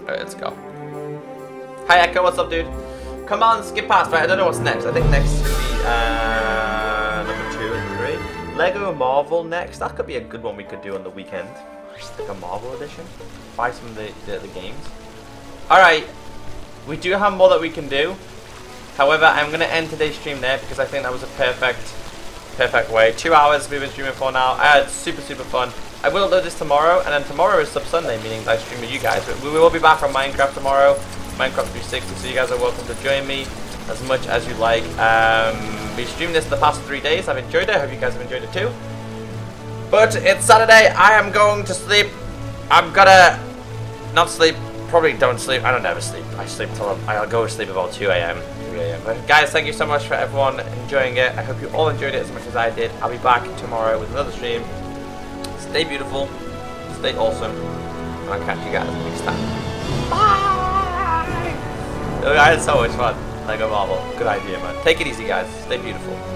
[SPEAKER 1] Alright, let's go. Hi Ecko, what's up dude? Come on, skip past, right? I don't know what's next. I think next gonna be uh, Lego Marvel next. That could be a good one we could do on the weekend. Like a Marvel edition. Buy some of the, the, the games. Alright, we do have more that we can do. However, I'm going to end today's stream there because I think that was a perfect, perfect way. Two hours we've been streaming for now. I had super, super fun. I will do this tomorrow, and then tomorrow is Sub Sunday, meaning I stream with you guys. But we will be back on Minecraft tomorrow, Minecraft 360, so you guys are welcome to join me as much as you like. Um, we streamed this the past three days. I've enjoyed it. I hope you guys have enjoyed it too. But it's Saturday. I am going to sleep. I'm gonna not sleep. Probably don't sleep. I don't ever sleep. I sleep till I'm, I'll go to sleep about 2 a.m. 3 a.m. But guys, thank you so much for everyone enjoying it. I hope you all enjoyed it as much as I did. I'll be back tomorrow with another stream. Stay beautiful. Stay awesome. And I'll catch you guys next time. Bye. I had so much fun. Lego Marvel. Good idea, man. Take it easy, guys. Stay beautiful.